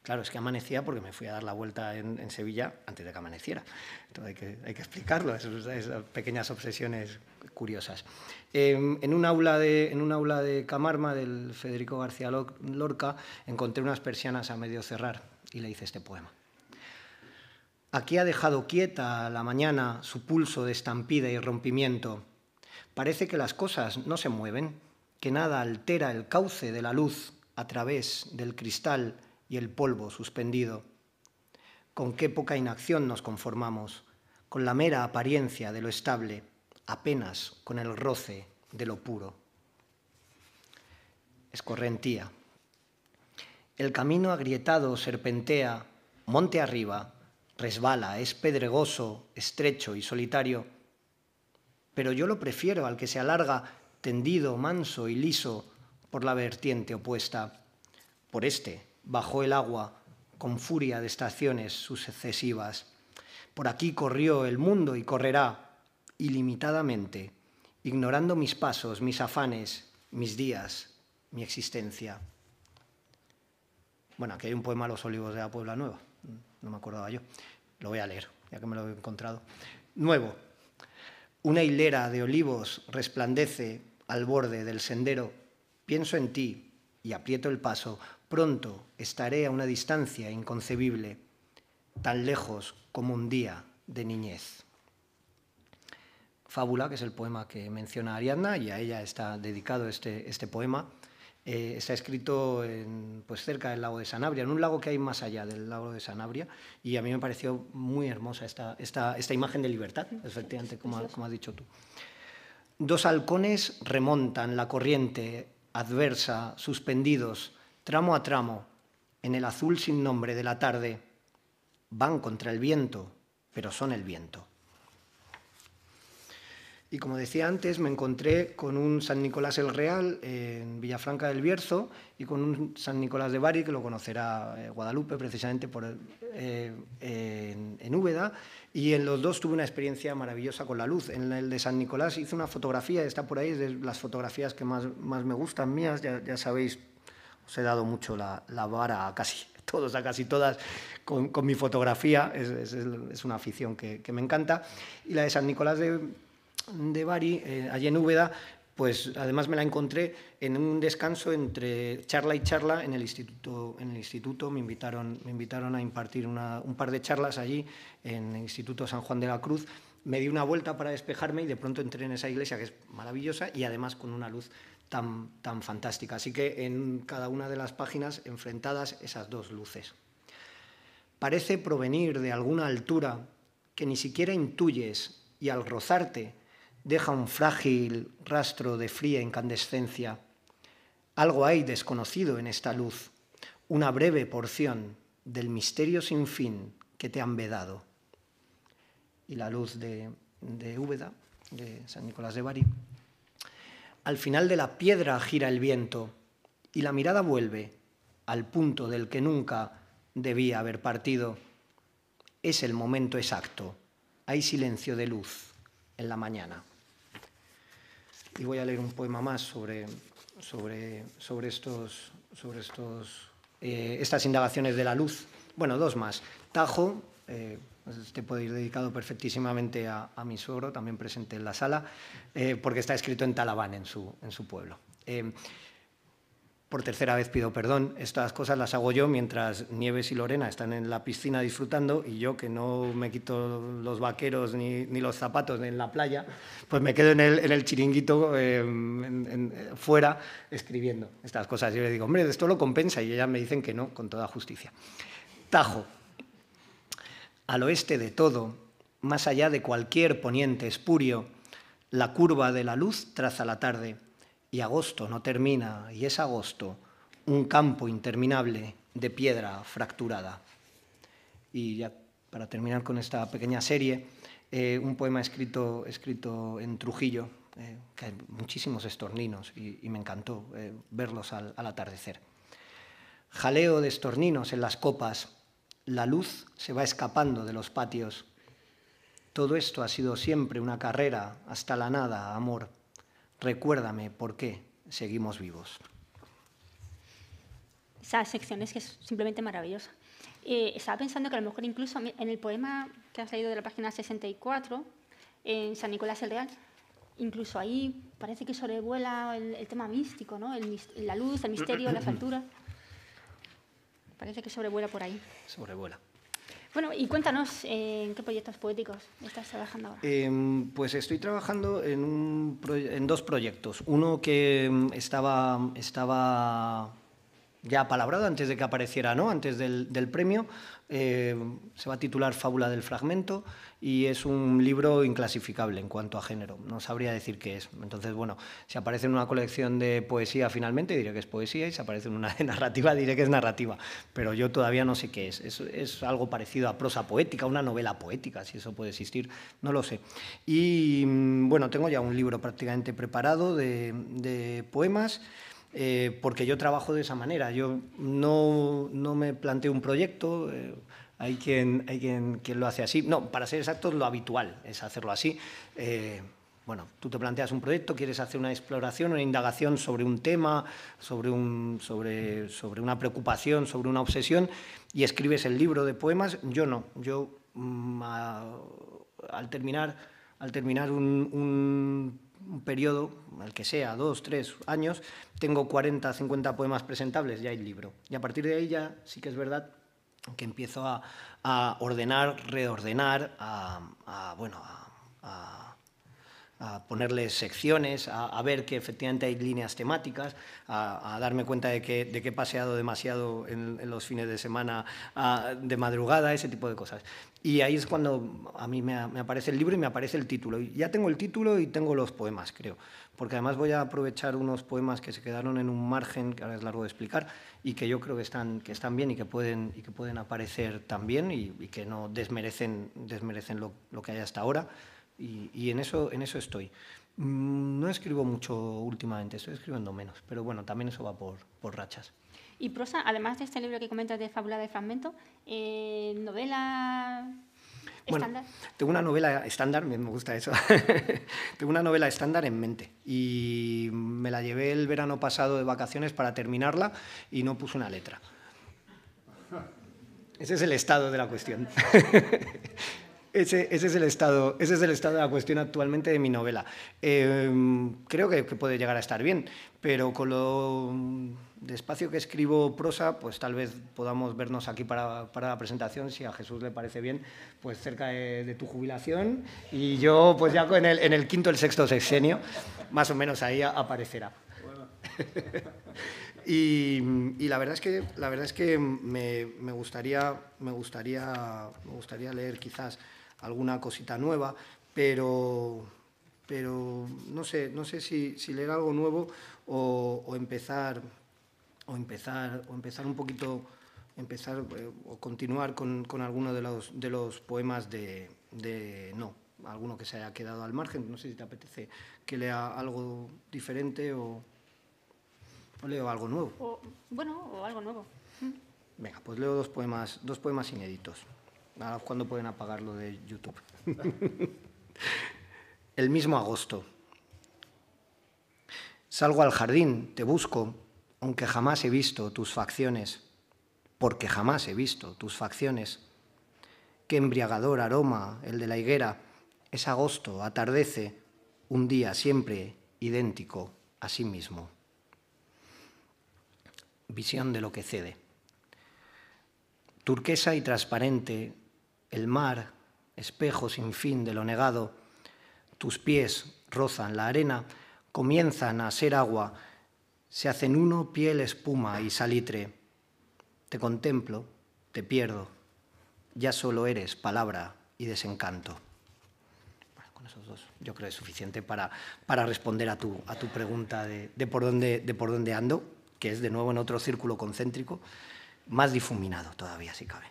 Claro, es que amanecía porque me fui a dar la vuelta en, Sevilla antes de que amaneciera. Entonces hay que, hay que explicarlo, esas, pequeñas obsesiones curiosas. Em, en, un aula de, en un aula de Camarma del Federico García Lorca encontré unas persianas a medio cerrar y le hice este poema. Aquí ha dejado quieta la mañana su pulso de estampida y rompimiento. Parece que las cosas no se mueven, que nada altera el cauce de la luz a través del cristal y el polvo suspendido. Con qué poca inacción nos conformamos, con la mera apariencia de lo estable, apenas con el roce de lo puro. Escorrentía. El camino agrietado serpentea monte arriba resbala, es pedregoso, estrecho y solitario, pero yo lo prefiero al que se alarga tendido, manso y liso por la vertiente opuesta. Por este bajó el agua con furia de estaciones sucesivas. Por aquí corrió el mundo y correrá ilimitadamente, ignorando mis pasos, mis afanes, mis días, mi existencia. Bueno, aquí hay un poema Los Olivos de la Puebla Nueva no me acordaba yo. Lo voy a leer, ya que me lo he encontrado. Nuevo. Una hilera de olivos resplandece al borde del sendero. Pienso en ti y aprieto el paso. Pronto estaré a una distancia inconcebible, tan lejos como un día de niñez. Fábula, que es el poema que menciona Ariadna, y a ella está dedicado este, este poema. Eh, está escrito en, pues cerca del lago de Sanabria, en un lago que hay más allá del lago de Sanabria, y a mí me pareció muy hermosa esta, esta, esta imagen de libertad, efectivamente, como, como has dicho tú. Dos halcones remontan la corriente adversa, suspendidos, tramo a tramo, en el azul sin nombre de la tarde. Van contra el viento, pero son el viento. Y como decía antes, me encontré con un San Nicolás el Real en Villafranca del Bierzo y con un San Nicolás de Bari, que lo conocerá eh, Guadalupe precisamente por, eh, en, Úbeda. Y en los dos tuve una experiencia maravillosa con la luz. En el de San Nicolás hice una fotografía, está por ahí, de las fotografías que más, más me gustan mías, ya, sabéis, os he dado mucho la, vara a casi <laughs> todos, a casi todas, con, mi fotografía, es, es, una afición que, que me encanta. Y la de San Nicolás de de Bari, eh, allí en Úbeda, pues además me la encontré en un descanso entre charla y charla en el instituto. En el instituto me invitaron, me invitaron a impartir un par de charlas allí en el Instituto San Juan de la Cruz. Me di una vuelta para despejarme y de pronto entré en esa iglesia que es maravillosa y además con una luz tan, tan fantástica. Así que en cada una de las páginas enfrentadas esas dos luces. Parece provenir de alguna altura que ni siquiera intuyes y al rozarte deja un frágil rastro de fría incandescencia. Algo hay desconocido en esta luz, una breve porción del misterio sin fin que te han vedado. Y la luz de, de Úbeda, de San Nicolás de Bari. Al final de la piedra gira el viento y la mirada vuelve al punto del que nunca debía haber partido. Es el momento exacto. Hay silencio de luz en la mañana. Y voy a leer un poema más sobre, sobre, sobre, estos, sobre estos, eh, estas indagaciones de la luz. Bueno, dos más. Tajo, eh, este puede ir dedicado perfectísimamente a, mi suegro, también presente en la sala, eh, porque está escrito en talabán, en su, en su pueblo. Por tercera vez pido perdón, estas cosas las hago yo mientras Nieves y Lorena están en la piscina disfrutando y yo que no me quito los vaqueros ni, ni los zapatos en la playa, pues me quedo en el, en el chiringuito en, fuera escribiendo estas cosas. Yo le digo, hombre, esto lo compensa y ellas me dicen que no, con toda justicia. Tajo. Al oeste de todo, más allá de cualquier poniente espurio, la curva de la luz traza la tarde y agosto no termina, y es agosto, un campo interminable de piedra fracturada. Y ya para terminar con esta pequeña serie, eh, un poema escrito, escrito en Trujillo, eh, que hay muchísimos estorninos y, me encantó eh, verlos al atardecer. Jaleo de estorninos en las copas, la luz se va escapando de los patios. Todo esto ha sido siempre una carrera hasta la nada, amor recuérdame por qué seguimos vivos. Esa sección es que es simplemente maravillosa. Eh, estaba pensando que a lo mejor incluso en el poema que has leído de la página 64, en San Nicolás el Real, incluso ahí parece que sobrevuela el, el tema místico, ¿no? El, la luz, el misterio, las <clears throat> alturas. Parece que sobrevuela por ahí. Sobrevuela. Bueno, y cuéntanos, eh, ¿en qué proyectos poéticos estás trabajando ahora? Eh, pues estoy trabajando en, un en, dos proyectos. Uno que mm, estaba, ya palabrado antes de que apareciera, ¿no? antes del premio. Eh, se va a titular Fábula del Fragmento y es un libro inclasificable en cuanto a género. No sabría decir qué es. Entonces, bueno, si aparece en una colección de poesía finalmente diré que es poesía y si aparece en una de <laughs> narrativa diré que es narrativa. Pero yo todavía no sé qué es. Es, algo parecido a prosa poética, una novela poética, si eso puede existir, no lo sé. Y bueno, tengo ya un libro prácticamente preparado de poemas. Eh, porque yo trabajo de esa manera. Yo no, no me planteo un proyecto, eh, hay, quien, hay quien, quien, lo hace así. No, para ser exactos, lo habitual es hacerlo así. Eh, bueno, tú te planteas un proyecto, quieres hacer una exploración, una indagación sobre un tema, sobre, un, sobre, sobre una preocupación, sobre una obsesión, y escribes el libro de poemas. Yo no, yo mm, a, al terminar, al terminar un, un un periodo, el que sea, dos, tres años, tengo 40, 50 poemas presentables, ya hay libro. Y a partir de ahí ya sí que es verdad que empiezo a, a ordenar, reordenar, a, bueno, a, ponerle secciones, a, ver que efectivamente hay líneas temáticas, a, darme cuenta de que, de que, he paseado demasiado en, los fines de semana de madrugada, ese tipo de cosas. Y ahí es cuando a mí me, aparece el libro y me aparece el título. Ya tengo el título y tengo los poemas, creo. Porque además voy a aprovechar unos poemas que se quedaron en un margen, que ahora es largo de explicar, y que yo creo que están, que están bien y que pueden, y que pueden aparecer también y, que no desmerecen, desmerecen lo que hay hasta ahora. Y, y, en, eso, en eso estoy. Mm, no escribo mucho últimamente, estoy escribiendo menos, pero bueno, también eso va por, por rachas. Y prosa, además de este libro que comentas de Fábula de Fragmento, eh, novela estándar. Bueno, tengo una novela estándar, me gusta eso. <laughs> tengo una novela estándar en mente y me la llevé el verano pasado de vacaciones para terminarla y no puse una letra. Ese es el estado de la cuestión. <laughs> Ese, ese, es el estado, ese es el estado de la cuestión actualmente de mi novela. Eh, creo que, puede llegar a estar bien, pero con lo despacio que escribo prosa, pues tal vez podamos vernos aquí para, para, la presentación, si a Jesús le parece bien, pues cerca de, tu jubilación y yo pues ya en el, en el quinto, el sexto sexenio, más o menos ahí aparecerá. <laughs> Y, y, la verdad es que, la verdad es que me, me, gustaría, me, gustaría, me gustaría leer quizás alguna cosita nueva, pero, pero no sé, no sé si, si leer algo nuevo o, o, empezar, o, empezar, o empezar un poquito, empezar eh, o continuar con, con alguno de los, de los poemas de, de no, alguno que se haya quedado al margen. No sé si te apetece que lea algo diferente o... ¿O leo algo nuevo? O, bueno, o algo nuevo. Venga, pues leo dos poemas, dos poemas inéditos. ¿Cuándo pueden apagar lo de YouTube? <laughs> El mismo agosto. Salgo al jardín, te busco, aunque jamás he visto tus facciones, porque jamás he visto tus facciones. Qué embriagador aroma el de la higuera. Es agosto, atardece, un día siempre idéntico a sí mismo. Visión de lo que cede. Turquesa y transparente, el mar, espejo sin fin de lo negado, tus pies rozan la arena, comienzan a ser agua, se hacen uno piel, espuma y salitre. Te contemplo, te pierdo, ya solo eres palabra y desencanto. con esos dos yo creo que es suficiente para, para responder a tu, a tu pregunta de, de, por dónde, de por dónde ando, que es de nuevo en otro círculo concéntrico, más difuminado todavía, si cabe.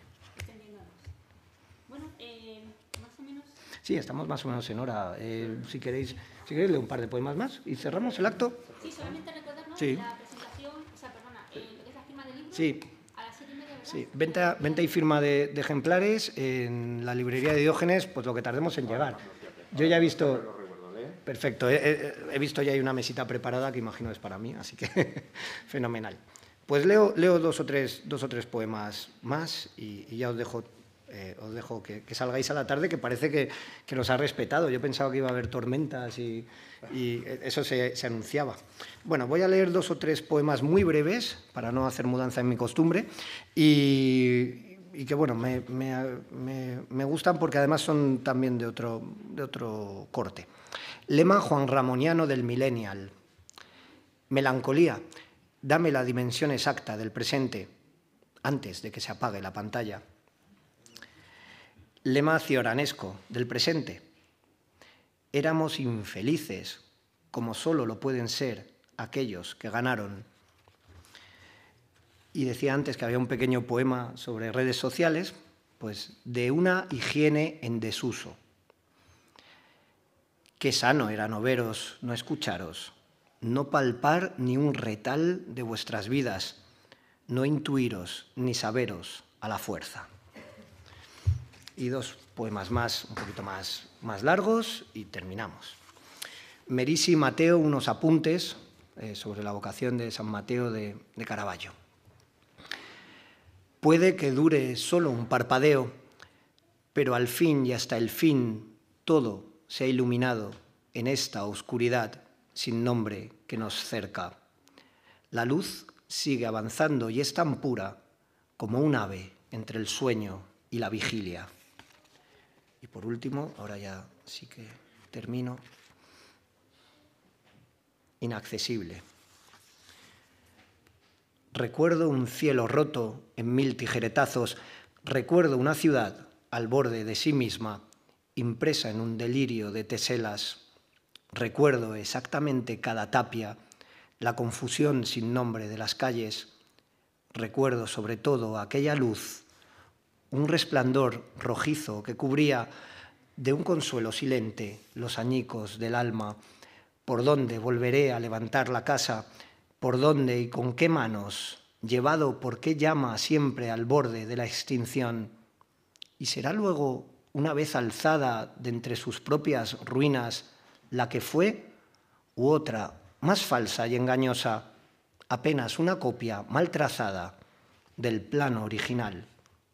Bueno, eh, más o menos... Sí, estamos más o menos en hora. Eh, si queréis, si queréis leer un par de poemas más y cerramos el acto. Sí, solamente recordarnos Sí. la presentación, o sea, perdona, eh, lo que es la firma del libro Sí. a las siete y media. Sí, venta, venta y firma de, de ejemplares en la librería de Diógenes, pues lo que tardemos en llegar. Yo ya he visto... Perfecto, he, he- he visto ya hay una mesita preparada que imagino es para mí, así que <laughs> fenomenal. Pues leo, leo dos, o tres, dos o tres poemas más y, y ya os dejo, eh, os dejo que, salgáis a la tarde, que parece que, que nos ha respetado. Yo pensaba que iba a haber tormentas y, y eso se, se anunciaba. Bueno, voy a leer dos o tres poemas muy breves para no hacer mudanza en mi costumbre y, y que bueno, me, me- me- me gustan porque además son también de otro, de otro corte. Lema Juan Ramoniano del Millennial. Melancolía, dame la dimensión exacta del presente antes de que se apague la pantalla. Lema cioranesco del presente. Éramos infelices, como solo lo pueden ser aquellos que ganaron. Y decía antes que había un pequeño poema sobre redes sociales, pues de una higiene en desuso. Qué sano era no veros, no escucharos, no palpar ni un retal de vuestras vidas, no intuiros ni saberos a la fuerza. Y dos poemas más, un poquito más, más largos, y terminamos. Merisi Mateo, unos apuntes eh, sobre la vocación de San Mateo de, de Caravaggio. Puede que dure solo un parpadeo, pero al fin y hasta el fin todo se ha iluminado en esta oscuridad sin nombre que nos cerca. La luz sigue avanzando y es tan pura como un ave entre el sueño y la vigilia. Y por último, ahora ya sí que termino, inaccesible. Recuerdo un cielo roto en mil tijeretazos, recuerdo una ciudad al borde de sí misma, impresa en un delirio de teselas. Recuerdo exactamente cada tapia, la confusión sin nombre de las calles. Recuerdo sobre todo aquella luz, un resplandor rojizo que cubría de un consuelo silente los añicos del alma. ¿Por dónde volveré a levantar la casa? ¿Por dónde y con qué manos? ¿Llevado por qué llama siempre al borde de la extinción? ¿Y será luego, una vez alzada de entre sus propias ruinas, la que fue u otra, más falsa y engañosa, apenas una copia mal trazada del plano original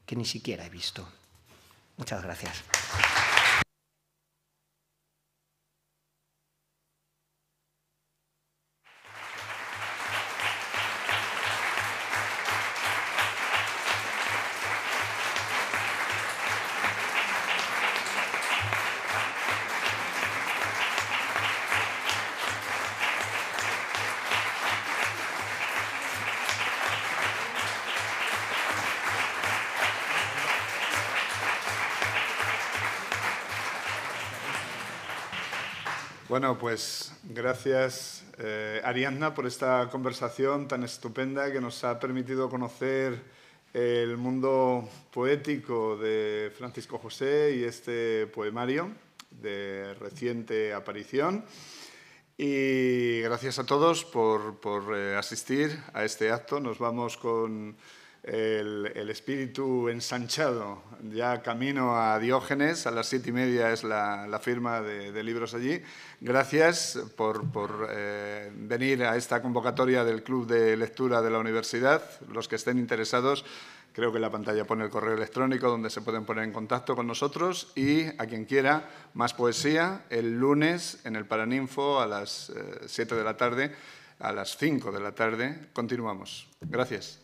que ni siquiera he visto? Muchas gracias. Bueno, pues gracias eh, Ariadna por esta conversación tan estupenda que nos ha permitido conocer el mundo poético de Francisco José y este poemario de reciente aparición. Y gracias a todos por, por, eh, asistir a este acto. Nos vamos con, el, espíritu ensanchado, ya camino a Diógenes, a las siete y media es la, firma de, libros allí. Gracias por, eh, venir a esta convocatoria del Club de Lectura de la Universidad. Los que estén interesados, creo que en la pantalla pone el correo electrónico donde se pueden poner en contacto con nosotros y a quien quiera más poesía el lunes en el Paraninfo a las 7 eh, de la tarde, a las 5 de la tarde. Continuamos. Gracias.